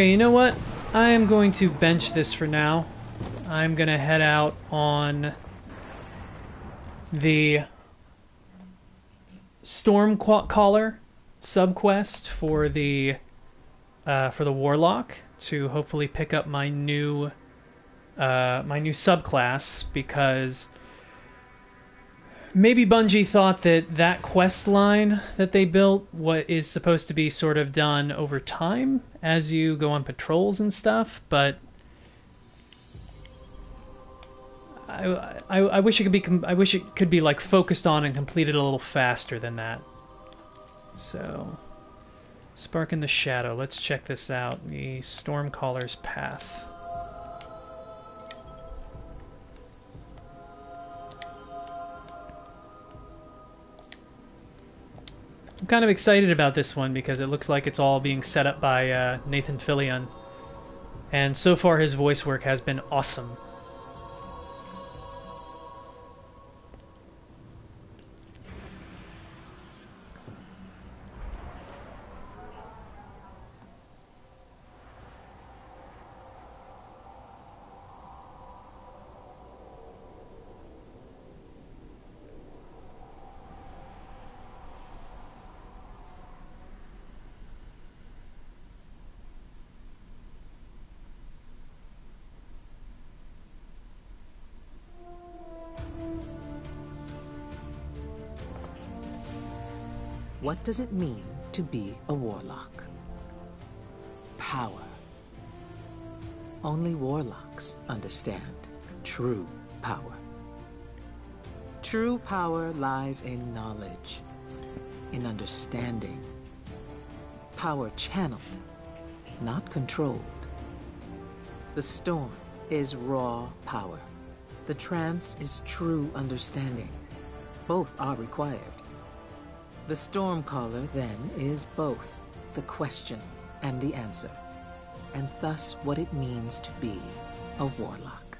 Okay, you know what? I am going to bench this for now. I'm gonna head out on the Storm Caller subquest for the uh, for the Warlock to hopefully pick up my new uh, my new subclass because maybe Bungie thought that that quest line that they built what is supposed to be sort of done over time as you go on patrols and stuff, but I, I, I wish it could be I wish it could be like focused on and completed a little faster than that. So, Spark in the Shadow. Let's check this out. The Stormcaller's Path. I'm kind of excited about this one because it looks like it's all being set up by uh, Nathan Fillion. And so far, his voice work has been awesome. What does it mean to be a warlock? Power. Only warlocks understand true power. True power lies in knowledge, in understanding. Power channeled, not controlled. The storm is raw power. The trance is true understanding. Both are required. The Stormcaller, then, is both the question and the answer, and thus what it means to be a warlock.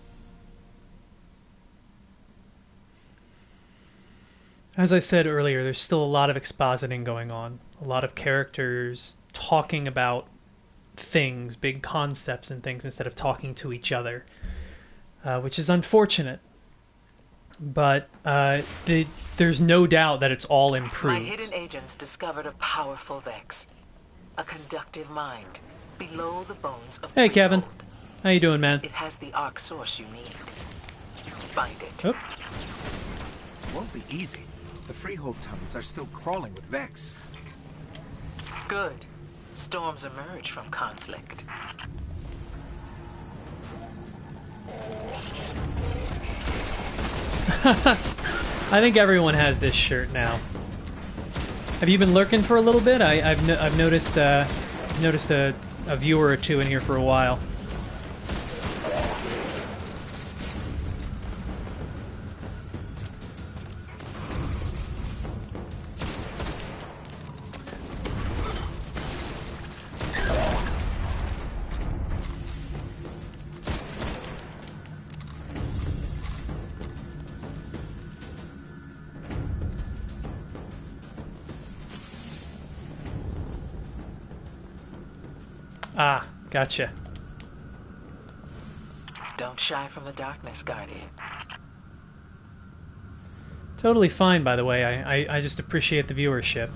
As I said earlier, there's still a lot of expositing going on. A lot of characters talking about things, big concepts and things, instead of talking to each other, uh, which is unfortunate. But uh, the, there's no doubt that it's all improved. My improved. hidden agents discovered a powerful Vex, a conductive mind, below the bones of Hey, Kevin. Freehold. How you doing, man? It has the arc source you need. Find it. Oh, Won't be easy. The Freehold tunnels are still crawling with Vex. Good. Storms emerge from conflict. I think everyone has this shirt now. Have you been lurking for a little bit? I, I've no, I've noticed uh, noticed a, a viewer or two in here for a while. Gotcha. Don't shy from the darkness, Guardian. Totally fine, by the way. I, I, I just appreciate the viewership.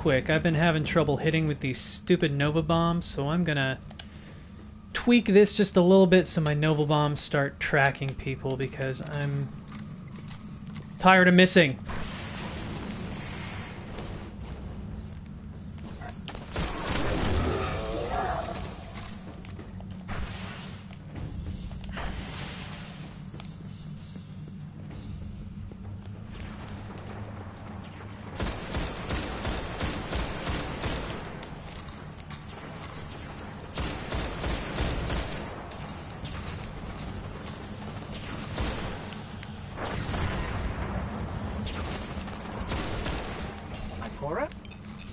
Quick, I've been having trouble hitting with these stupid Nova Bombs, so I'm gonna tweak this just a little bit so my Nova Bombs start tracking people because I'm tired of missing.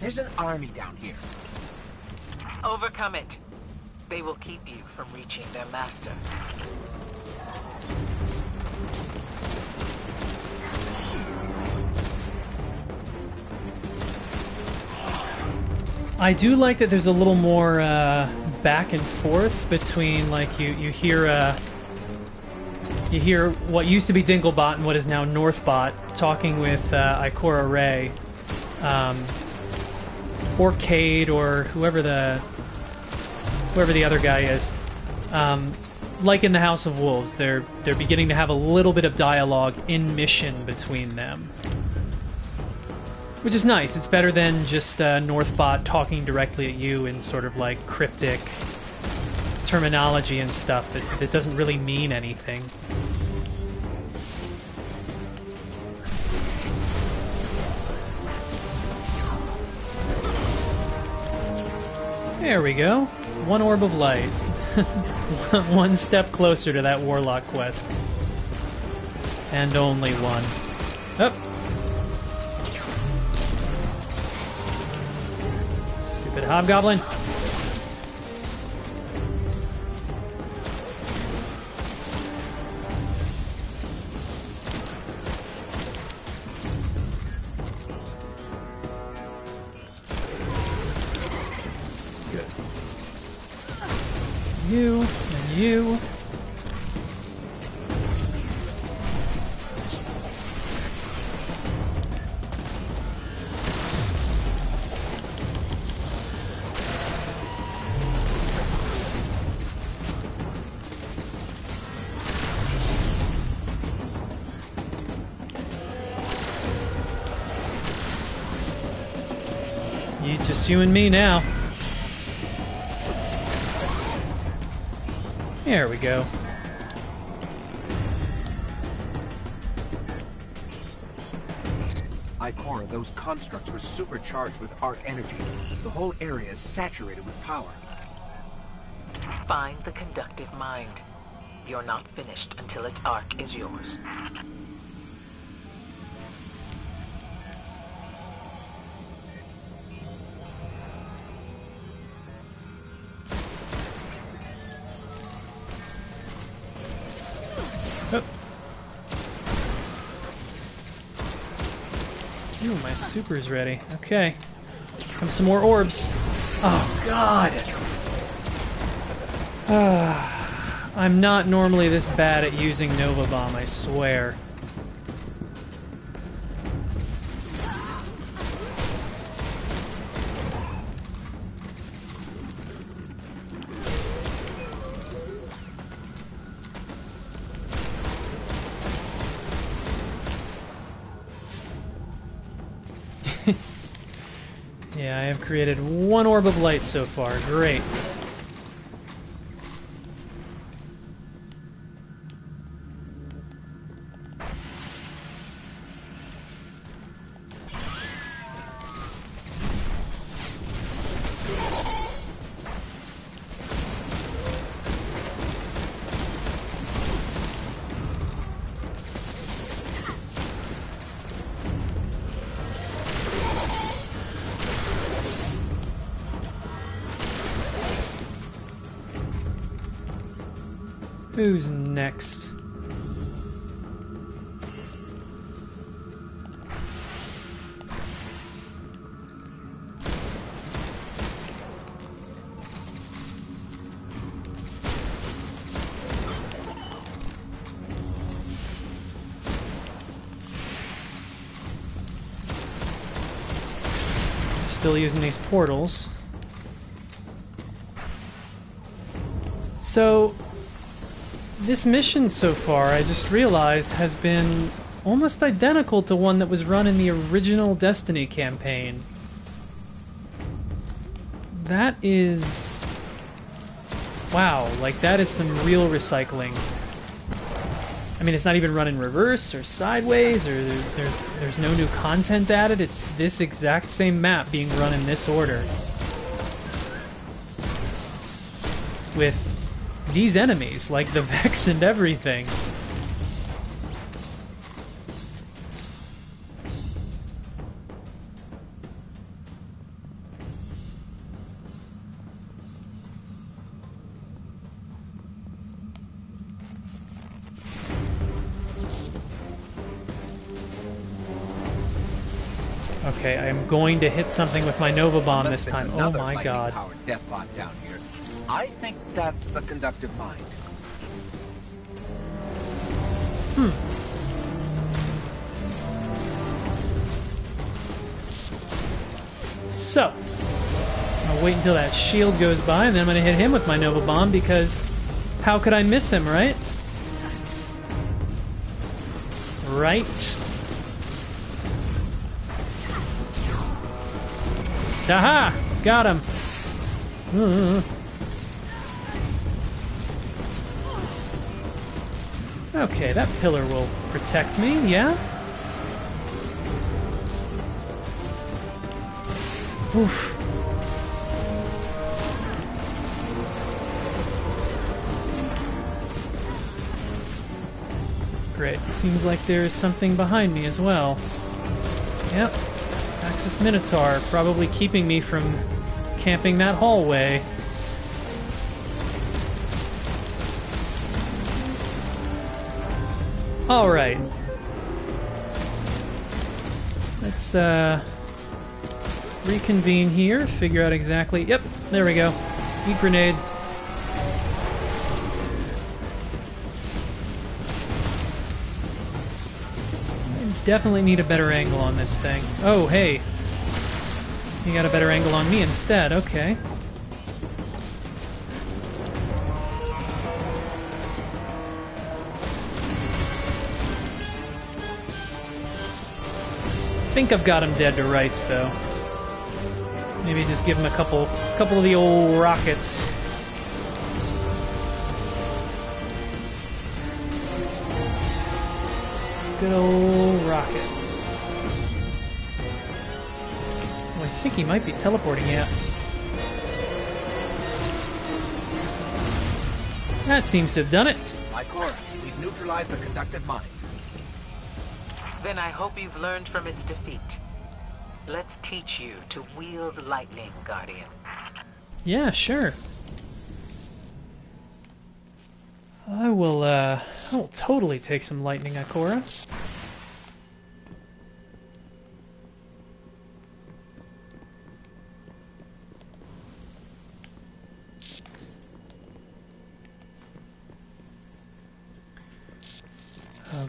There's an army down here. Overcome it. They will keep you from reaching their master. I do like that there's a little more uh, back and forth between like you you hear uh, you hear what used to be Dinklebot and what is now Northbot talking with uh, Ikora Rey, um, or Cayde or whoever the whoever the other guy is. Um, like in the House of Wolves, they're they're beginning to have a little bit of dialogue in mission between them which is nice. It's better than just uh, Northbot talking directly at you in sort of like cryptic terminology and stuff that, that doesn't really mean anything. There we go. One orb of light. one step closer to that warlock quest. And only one. Up. Stupid hobgoblin. Me now. There we go. Ikora, those constructs were supercharged with arc energy. The whole area is saturated with power. Find the conductive mind. You're not finished until its arc is yours. Ooh, is ready. Okay. Come some more orbs. Oh, God! Ah, I'm not normally this bad at using Nova Bomb, I swear. Created one orb of light so far. Great. Who's next? Still using these portals. So, this mission so far, I just realized, has been almost identical to one that was run in the original Destiny campaign. That is. Wow, like that is some real recycling. I mean, it's not even run in reverse or sideways, or there, there, there's no new content added. It's this exact same map being run in this order. With these enemies, like the Vex and everything. Okay, I am going to hit something with my Nova Bomb this time. Oh my god. I think that's the conductive mind. Hmm. So, I'll wait until that shield goes by, and then I'm going to hit him with my Nova Bomb because how could I miss him, right? Right. Aha! Got him. Uh. Okay, that pillar will protect me, yeah? Oof. Great. Seems like there's something behind me as well. Yep. Axis Minotaur, probably keeping me from camping that hallway. All right. Let's uh, reconvene here, figure out exactly. Yep, there we go. Heat grenade. I definitely need a better angle on this thing. Oh, hey. You got a better angle on me instead. Okay. Think I've got him dead to rights, though. Maybe just give him a couple, couple of the old rockets. Good old rockets. Oh, I think he might be teleporting yet. That seems to have done it. My Ikora, we've neutralized the conductive mind. Then I hope you've learned from its defeat. Let's teach you to wield lightning, Guardian. Yeah, sure. I will, uh, I will totally take some lightning, Ikora.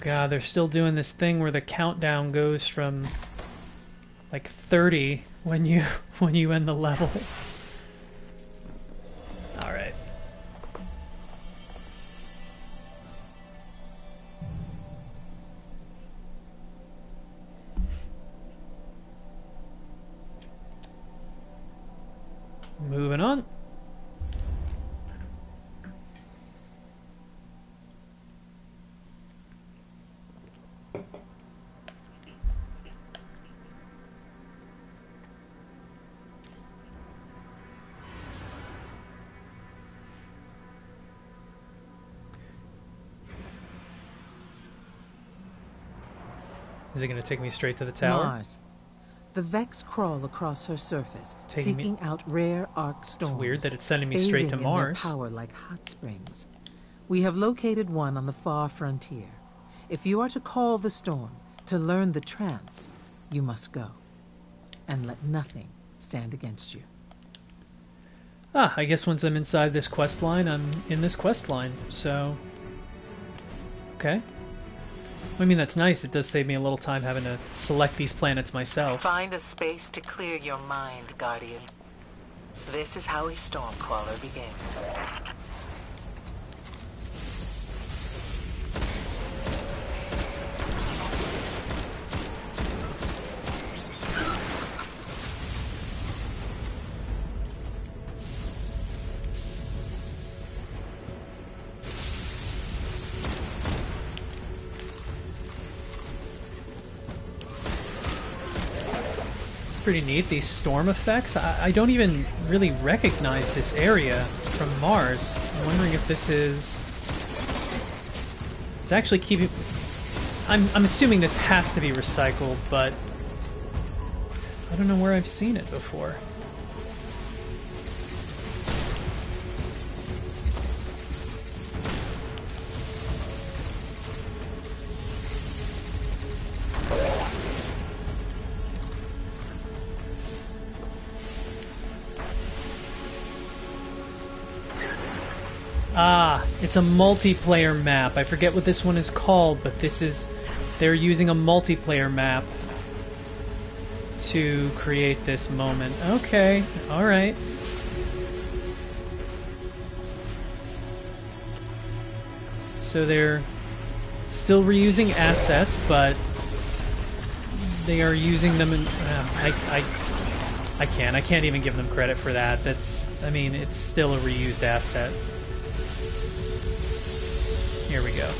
God, they're still doing this thing where the countdown goes from like 30 when you when you end the level. All right. Moving on. Is it going to take me straight to the tower? Mars. The Vex crawl across her surface, Taking me- seeking out rare arc storms. It's weird that it's sending me straight to bathing in their Mars. power like hot springs. We have located one on the far frontier. If you are to call the storm, to learn the trance, you must go. And let nothing stand against you. Ah, I guess once I'm inside this quest line, I'm in this quest line. So, okay. I mean, that's nice. It does save me a little time having to select these planets myself. Find a space to clear your mind, Guardian. This is how a Stormcaller begins. Pretty neat. These storm effects. I, I don't even really recognize this area from Mars. I'm wondering if this is. It's actually keeping. I'm I'm assuming this has to be recycled, but I don't know where I've seen it before. It's a multiplayer map. I forget what this one is called, but this is. They're using a multiplayer map to create this moment. Okay, alright. So they're still reusing assets, but they are using them in. Uh, I, I, I can't. I can't even give them credit for that. That's. I mean, it's still a reused asset. Here we go.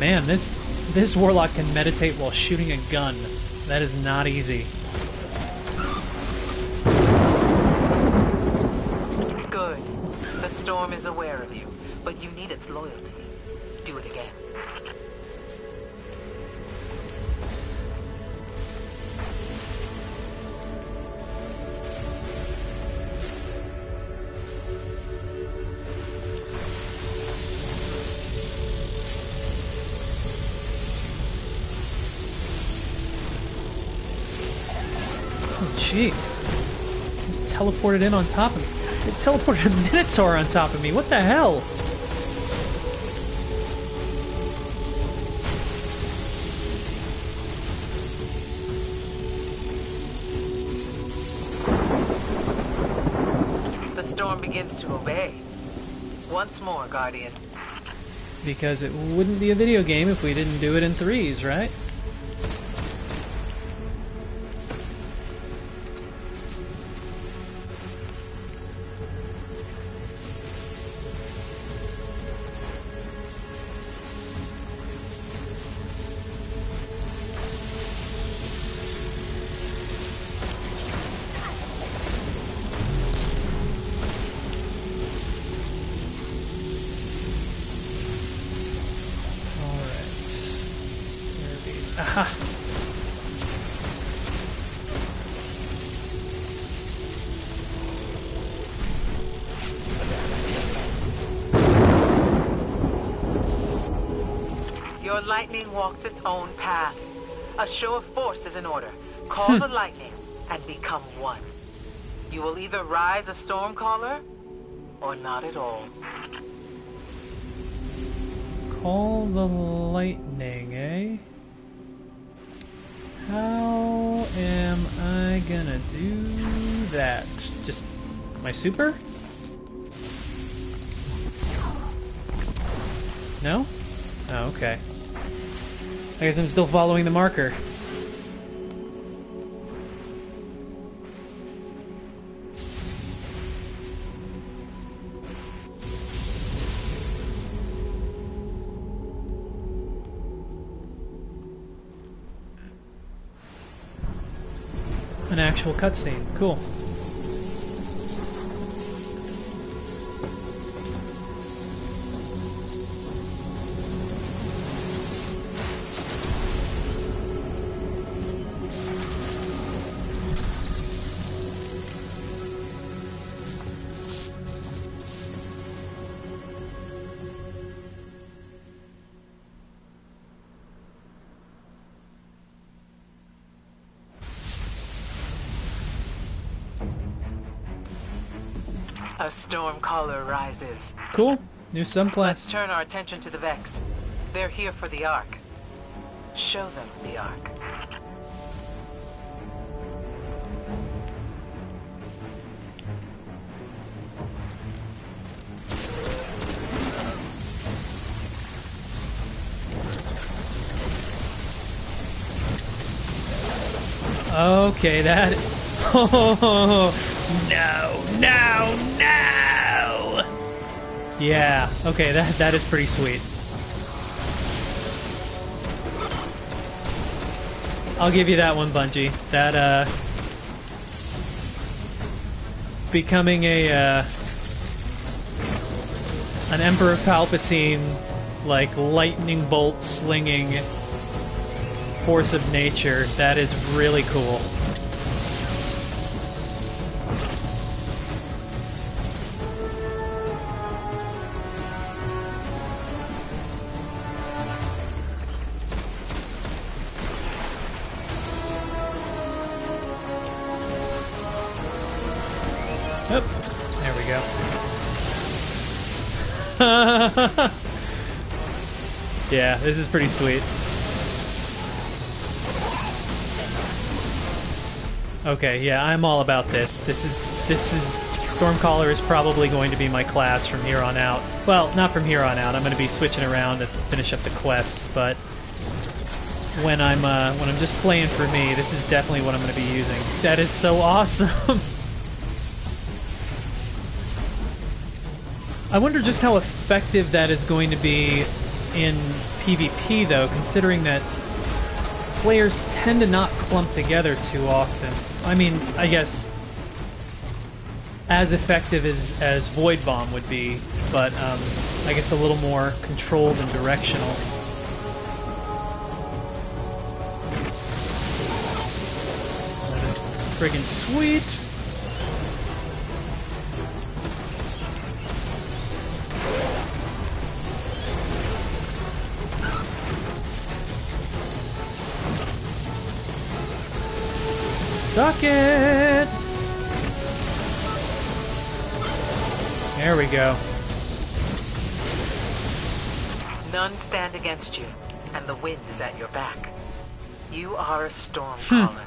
Man, this this warlock can meditate while shooting a gun. That is not easy. Teleported in on top of me. It teleported a Minotaur on top of me. What the hell? The storm begins to obey. Once more, Guardian. Because it wouldn't be a video game if we didn't do it in threes, right? Walks its own path. A show of force is in order. Call the lightning and become one. You will either rise a stormcaller or not at all. Call the lightning, eh? How am I gonna do that? Just my super? No? Oh, okay. I guess I'm still following the marker. An actual cutscene. Cool. Stormcaller rises. Cool. New Let's subclass. turn our attention to the Vex. They're here for the arc. Show them the arc. Okay, that. Oh no, no, no! Yeah. Okay, that that is pretty sweet. I'll give you that one, Bungie. That uh, becoming a uh, an Emperor Palpatine, like lightning bolt slinging force of nature. That is really cool. Yeah, this is pretty sweet. Okay, yeah, I'm all about this. This is this is Stormcaller is probably going to be my class from here on out. Well, not from here on out. I'm going to be switching around to finish up the quests, but when I'm uh, when I'm just playing for me, this is definitely what I'm going to be using. That is so awesome. I wonder just how effective that is going to be in PvP, though, considering that players tend to not clump together too often. I mean, I guess as effective as, as Void Bomb would be, but um, I guess a little more controlled and directional. That is friggin' sweet! It! There we go. None stand against you, and the wind is at your back. You are a storm hmm. caller,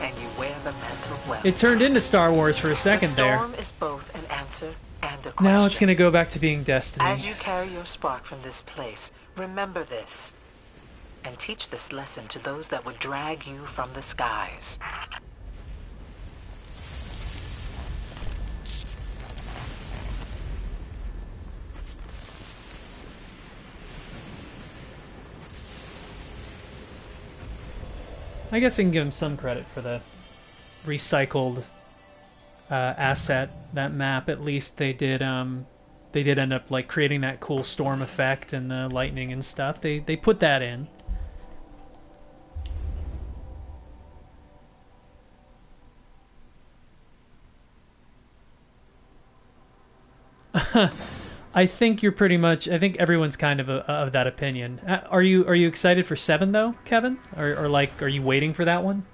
and you wear the mantle well. It turned into Star Wars for a second the there. storm is both an answer and a question. Now it's gonna go back to being destiny. As you carry your spark from this place, remember this. And teach this lesson to those that would drag you from the skies. I guess I can give him some credit for the recycled uh, asset, that map. At least they did. Um, they did end up like creating that cool storm effect and the lightning and stuff. They they put that in. I think you're pretty much. I think everyone's kind of a, of that opinion. Uh, Are you Are you excited for seven though, Kevin? Or, or like, are you waiting for that one?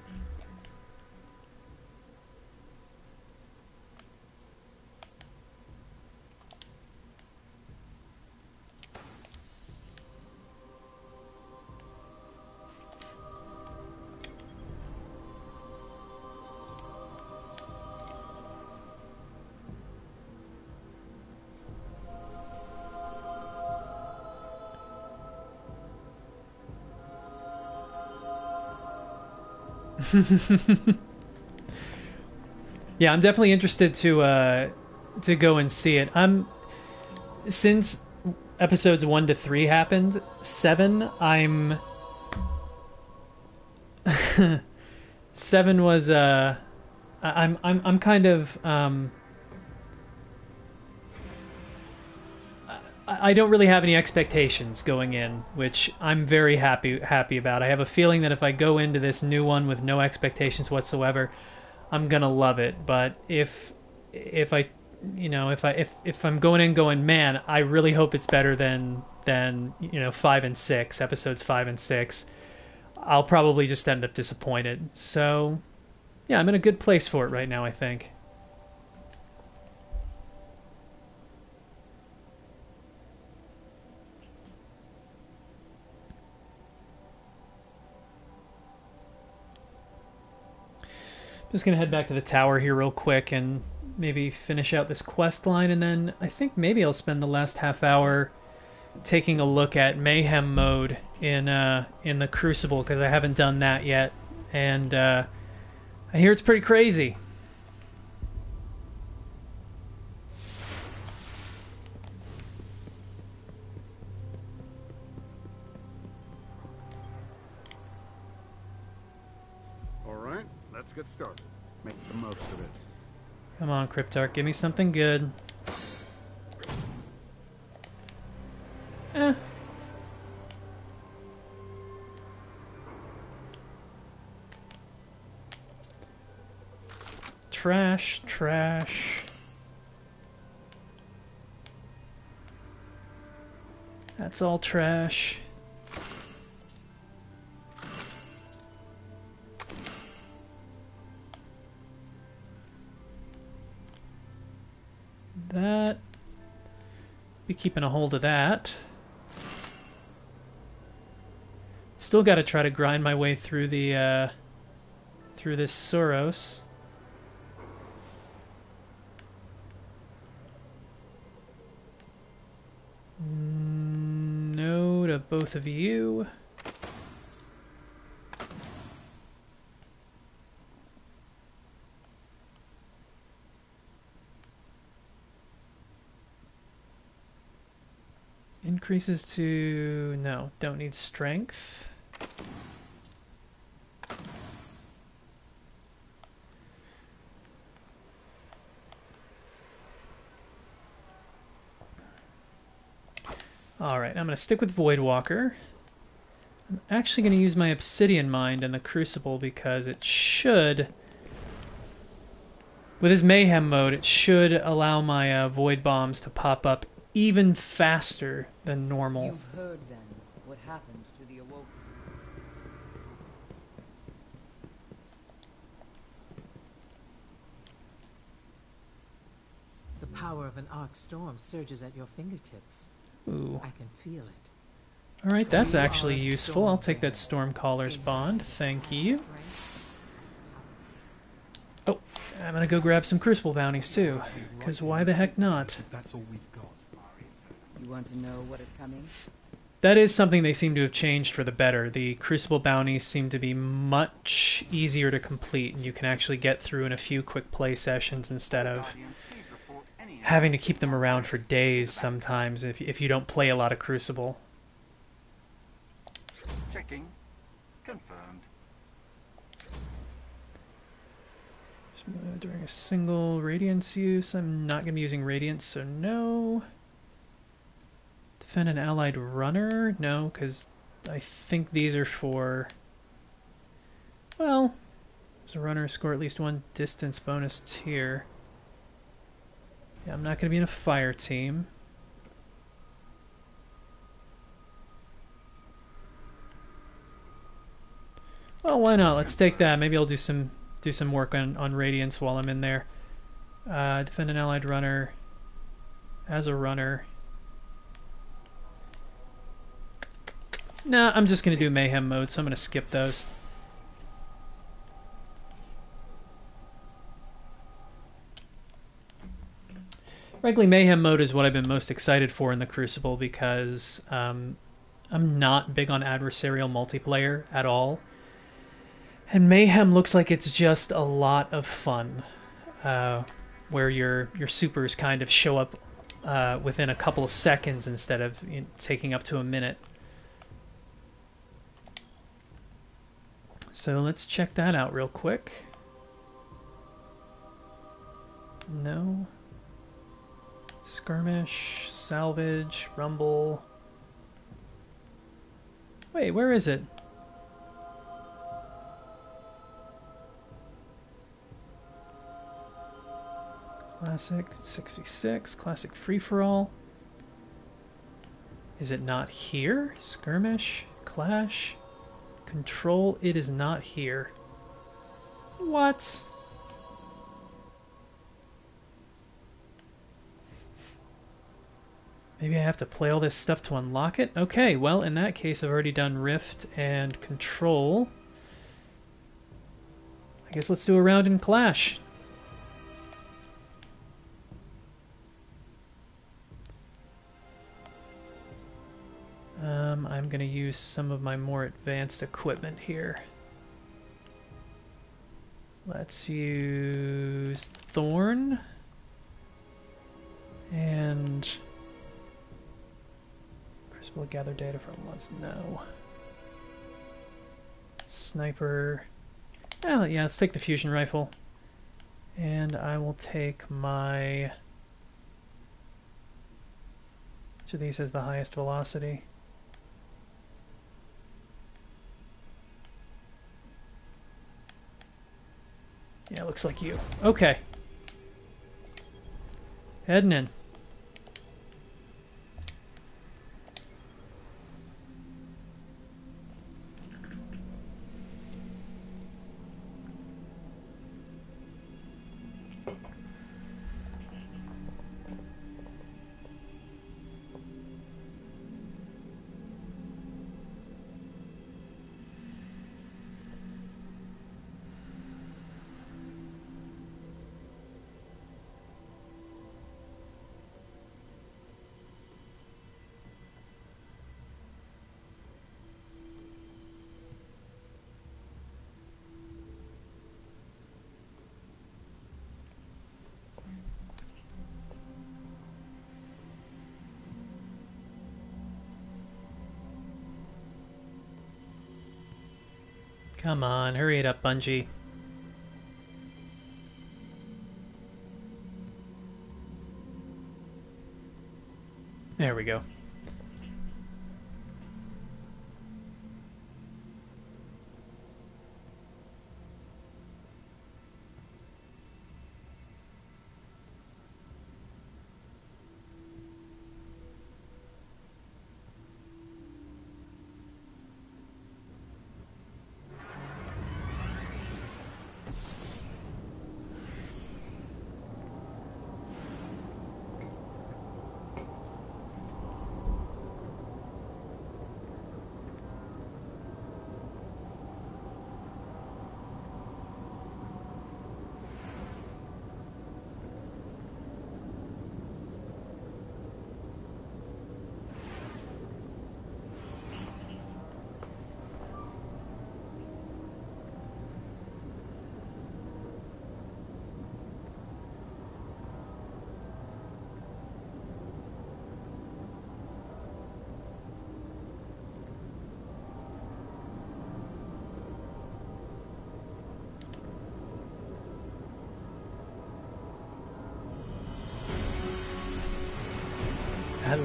Yeah, I'm definitely interested to uh, to go and see it. I'm since episodes one to three happened, seven. I'm seven was uh, I'm I'm I'm kind of um. I don't really have any expectations going in, which I'm very happy happy about. I have a feeling that if I go into this new one with no expectations whatsoever, I'm gonna love it. But if if I you know if I if if I'm going in going man, I really hope it's better than than you know five and six episodes five and six. I'll probably just end up disappointed. So yeah, I'm in a good place for it right now. I think. Just gonna head back to the tower here real quick and maybe finish out this quest line, and then I think maybe I'll spend the last half hour taking a look at mayhem mode in uh, in the Crucible because I haven't done that yet, and uh, I hear it's pretty crazy. All right, let's get started. Most of it. Come on, Cryptarch, give me something good. Eh. Trash, trash. That's all trash. That. Be keeping a hold of that. Still got to try to grind my way through the uh, through this Soros. No to both of you. Increases to no, don't need strength. All right, I'm going to stick with Voidwalker. I'm actually going to use my Obsidian Mind and the Crucible because it should, with his Mayhem mode, it should allow my uh, Void Bombs to pop up even faster than normal. You've heard then what happened to the awoken. The power of an arc storm surges at your fingertips. Ooh. I can feel it. All right, that's actually useful. I'll take that bearer. Stormcaller's bond. Thank you. Oh, I'm gonna go grab some Crucible bounties too. Because why the heck not? That's all we've got. You want to know what is coming? That is something they seem to have changed for the better. The Crucible bounties seem to be much easier to complete, and you can actually get through in a few quick play sessions instead of Guardians, please report any having to keep them around for days sometimes if, if you don't play a lot of Crucible. Checking. Confirmed. Uh, during a single Radiance use, I'm not going to be using Radiance, so no. Defend an allied runner? No, because I think these are for. Well, does a runner score at least one distance bonus tier? Yeah, I'm not going to be in a fire team. Well, why not? Let's take that. Maybe I'll do some do some work on, on Radiance while I'm in there. Uh, defend an allied runner as a runner. Nah, I'm just going to do Mayhem mode, so I'm going to skip those. Frankly, Mayhem mode is what I've been most excited for in the Crucible because um, I'm not big on adversarial multiplayer at all. And Mayhem looks like it's just a lot of fun, uh, where your your supers kind of show up uh, within a couple of seconds instead of you know, taking up to a minute. So let's check that out real quick. No. Skirmish, salvage, rumble. Wait, where is it? Classic 66, classic free for all. Is it not here? Skirmish, clash, control. It is not here. What? Maybe I have to play all this stuff to unlock it? Okay, well, in that case, I've already done Rift and Control. I guess let's do a round in Clash. Um, I'm going to use some of my more advanced equipment here. Let's use Thorn and Crucible gather data from let's no. Sniper. Oh yeah, let's take the fusion rifle. And I will take my which of these has the highest velocity? Yeah, looks like you. Okay. Heading in. Come on, hurry it up, Bungie.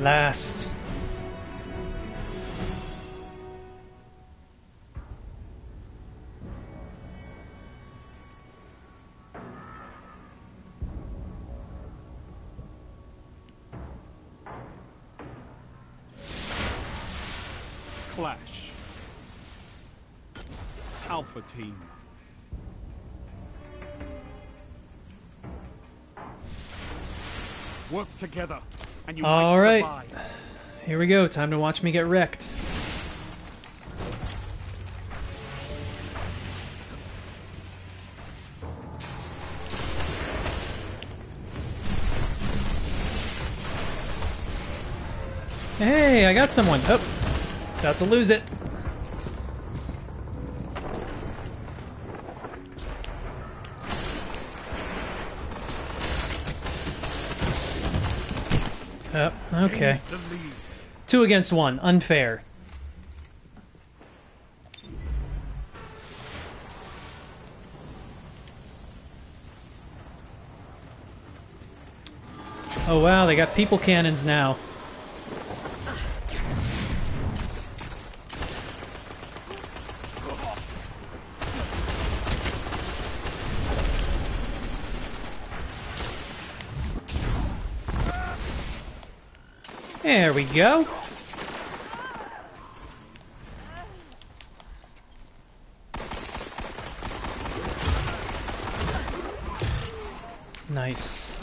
Last. Clash. Alpha Team. Work together, and you All might right. survive. Here we go. Time to watch me get wrecked. Hey, I got someone. Oh, about to lose it. Oh, okay. Two against one. Unfair. Oh wow, they got people cannons now. There we go. Nice.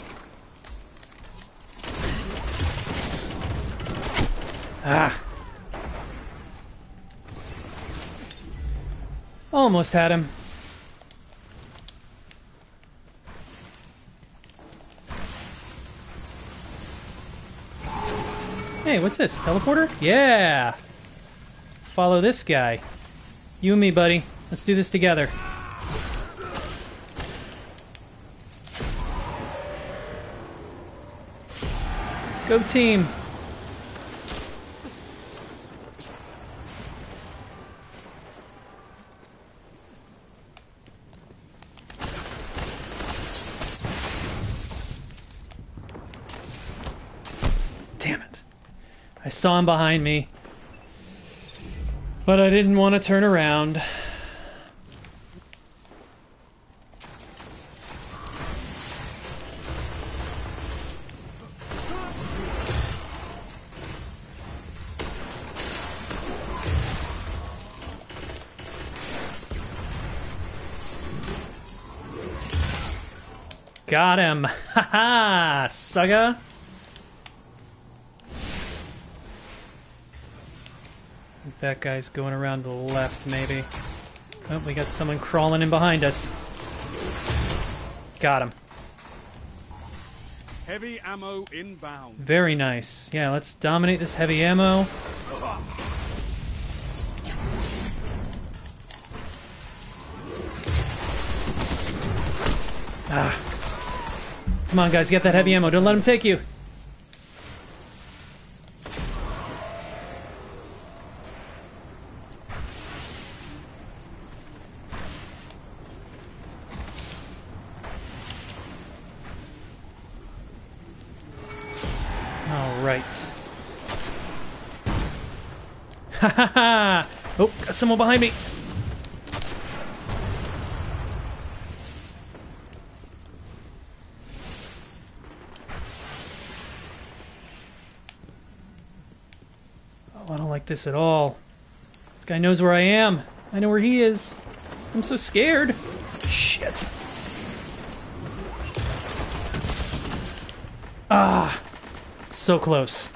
Ah. Almost had him. Hey, what's this? Teleporter? Yeah! Follow this guy. You and me, buddy. Let's do this together. Go team! Saw him behind me. But I didn't want to turn around. Got him! Ha ha! That guy's going around to the left, maybe. Oh, we got someone crawling in behind us. Got him. Heavy ammo inbound. Very nice. Yeah, let's dominate this heavy ammo. Ah. Come on, guys, get that heavy ammo. Don't let him take you. Got someone behind me. Oh, I don't like this at all. This guy knows where I am. I know where he is. I'm so scared. Shit. Ah, so close.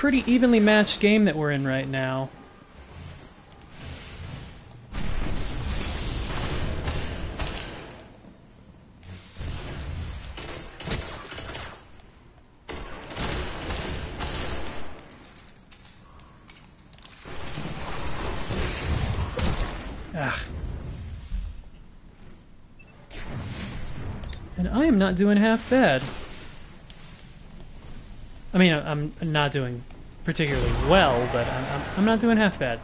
pretty evenly matched game that we're in right now. Ugh. And I am not doing half bad. I mean, I'm not doing particularly well, but I'm, I'm, I'm not doing half bad.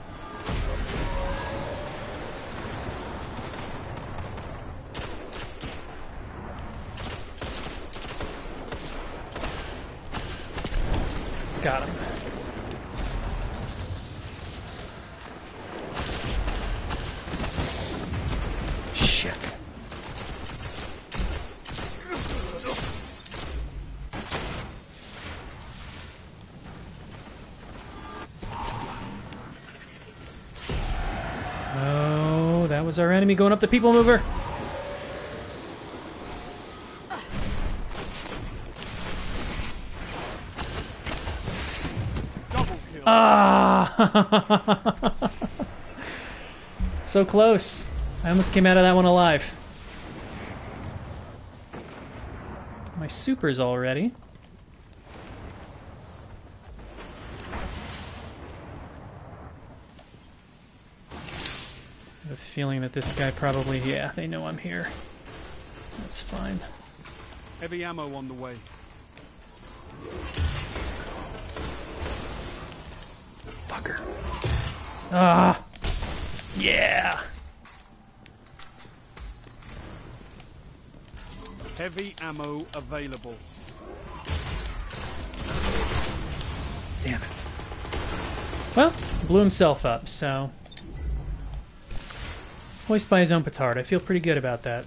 Got him. Enemy going up the people mover. Ah! so close. I almost came out of that one alive. My supers already. I have a that this guy probably, yeah, they know I'm here. That's fine. Heavy ammo on the way. Fucker. Ah! Yeah! Heavy ammo available. Damn it. Well, blew himself up, so. Hoist by his own petard. I feel pretty good about that.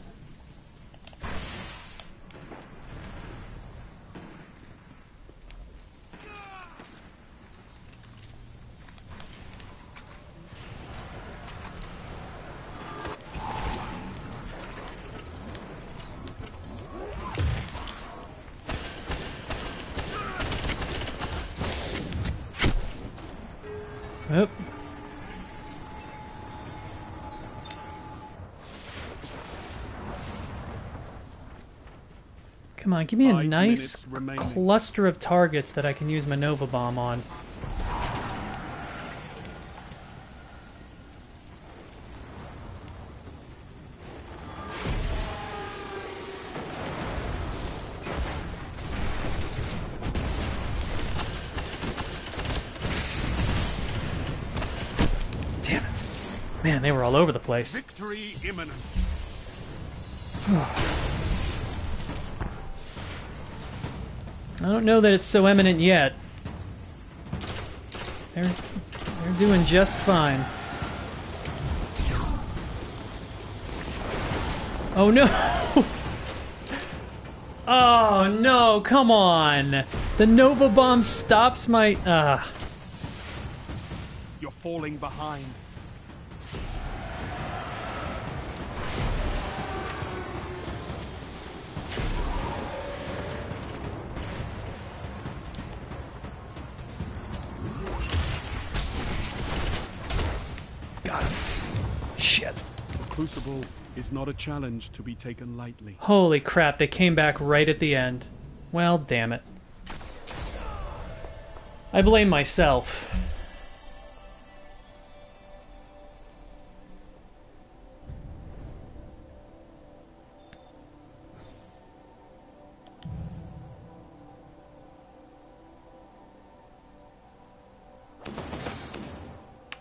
Come on, give me a nice cluster of targets that I can use my Nova Bomb on. Damn it. Man, they were all over the place. Victory imminent. Know that it's so eminent yet. They're they're doing just fine. Oh no! Oh no, come on! The Nova Bomb stops my uh You're falling behind. Not a challenge to be taken lightly. Holy crap, they came back right at the end. Well, damn it. I blame myself.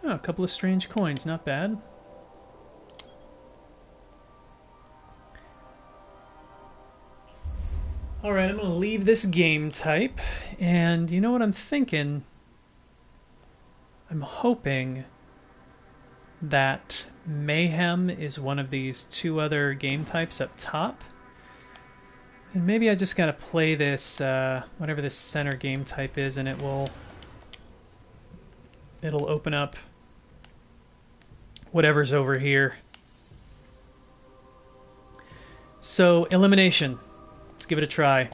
Oh, a couple of strange coins, not bad. Leave this game type, and you know what I'm thinking? I'm hoping that Mayhem is one of these two other game types up top. And maybe I just gotta play this, uh, whatever this center game type is, and it will... It'll open up whatever's over here. So, elimination. Let's give it a try.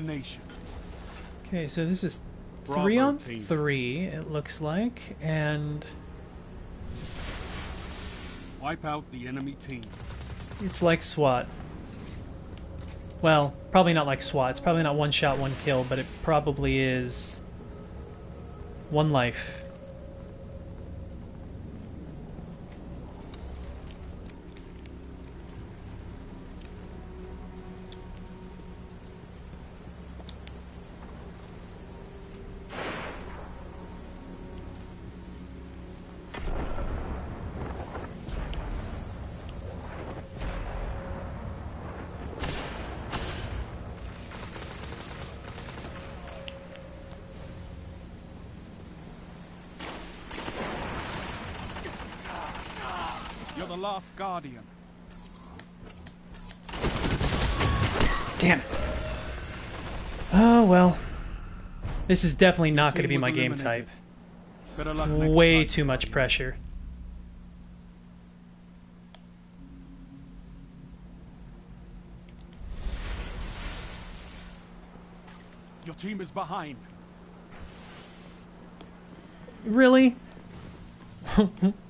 Elimination. Okay, so this is Bravo three on team. three, it looks like, and Wipe out the enemy team. it's like SWAT. Well, probably not like SWAT. It's probably not one shot, one kill, but it probably is one life. Last guardian. Damn it. Oh, well. This is definitely not going to be my game type. Better luck next Way time, too much Guardian. pressure. Your team is behind. Really?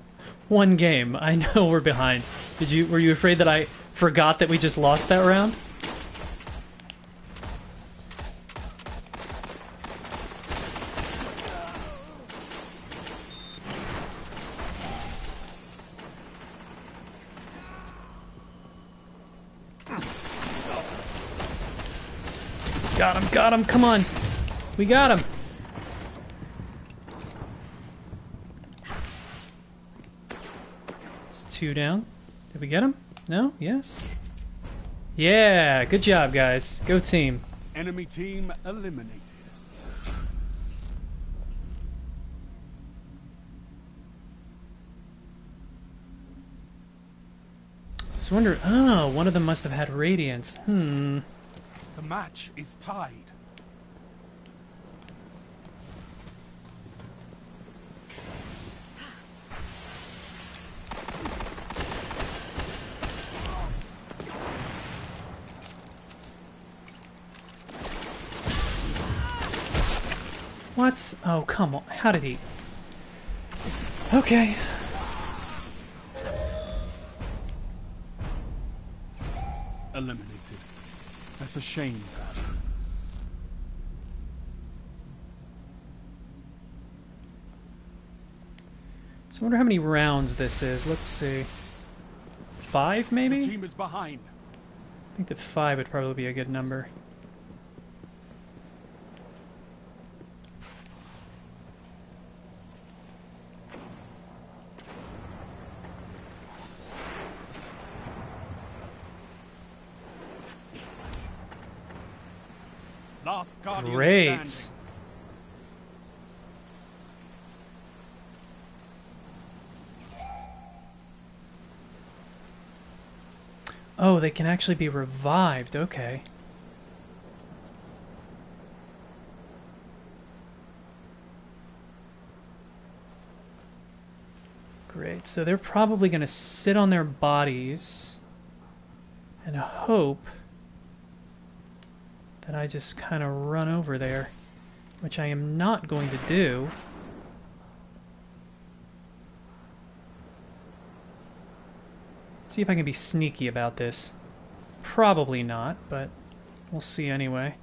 One game. I know we're behind. Did you were you afraid that I forgot that we just lost that round? Got him, got him, come on. We got him. Two down. Did we get him? No? Yes? Yeah, good job, guys. Go team. Enemy team eliminated. Just wonder. Oh, one of them must have had radiance. Hmm. The match is tied. What? Oh, come on. How did he? Okay. Eliminated. That's a shame, So I wonder how many rounds this is. Let's see. Five, maybe? The team is behind. I think that five would probably be a good number. Last Guardian Great. Oh, they can actually be revived. Okay. Great. So they're probably going to sit on their bodies and hope that I just kind of run over there, which I am not going to do. See if I can be sneaky about this. Probably not, but we'll see anyway.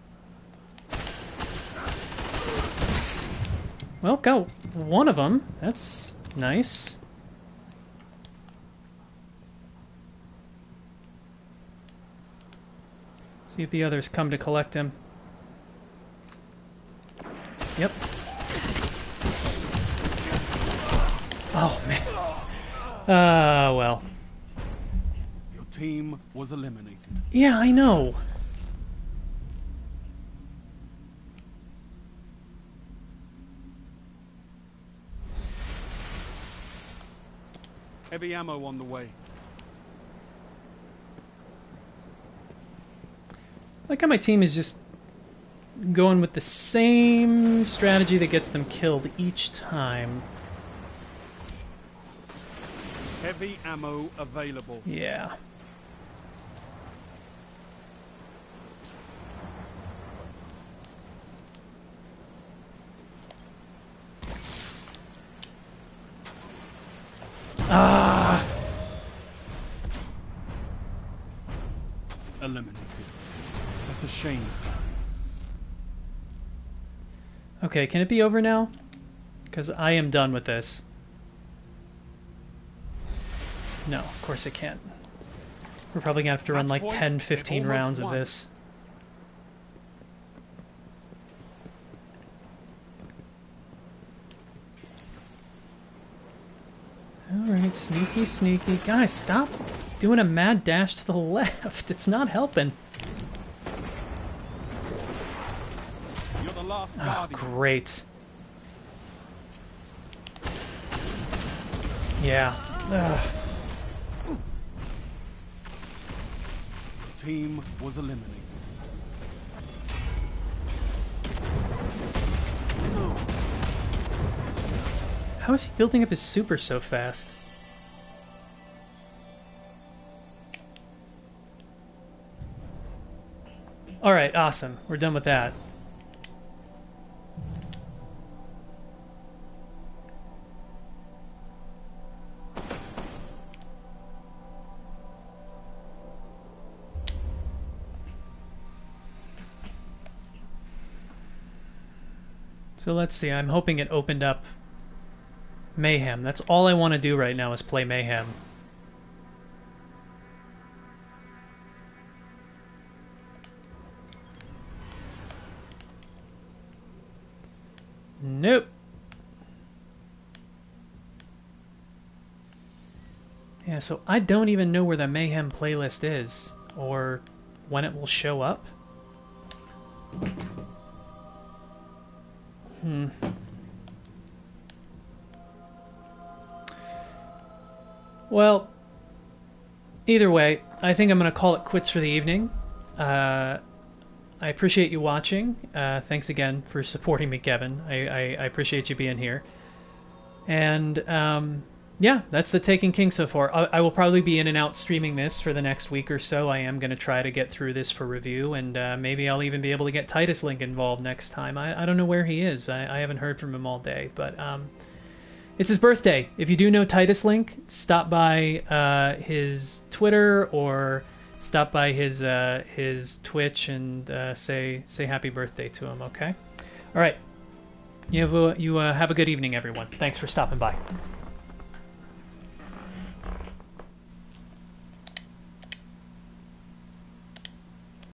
Well, got one of them. That's nice. See if the others come to collect him. Yep. Oh, man. Ah, well. Your team was eliminated. Yeah, I know. Heavy ammo on the way. Like how my team is just going with the same strategy that gets them killed each time. Heavy ammo available. Yeah. Ah! Eliminate. That's a shame. Okay, can it be over now? Because I am done with this. No, of course it can't. We're probably gonna have to run Match like point, 10, 15 almost rounds of this. Alright, sneaky, sneaky. Guys, stop doing a mad dash to the left. It's not helping. Oh, ah, guardian. great. Yeah. Ugh. Team was eliminated. How is he building up his super so fast? Alright, awesome. We're done with that. So let's see, I'm hoping it opened up Mayhem. That's all I want to do right now is play Mayhem. Nope. Yeah, so I don't even know where the Mayhem playlist is, or when it will show up. Hmm. Well, either way, I think I'm going to call it quits for the evening. Uh, I appreciate you watching. Uh, thanks again for supporting me, Kevin. I, I, I appreciate you being here. And um, yeah, that's the Taken King so far. I, I will probably be in and out streaming this for the next week or so. I am going to try to get through this for review, and uh, maybe I'll even be able to get Titus Link involved next time. I, I don't know where he is. I, I haven't heard from him all day, but um, it's his birthday. If you do know Titus Link, stop by uh, his Twitter or stop by his uh, his Twitch and uh, say say happy birthday to him. Okay. All right. You have a, you uh, have a good evening, everyone. Thanks for stopping by.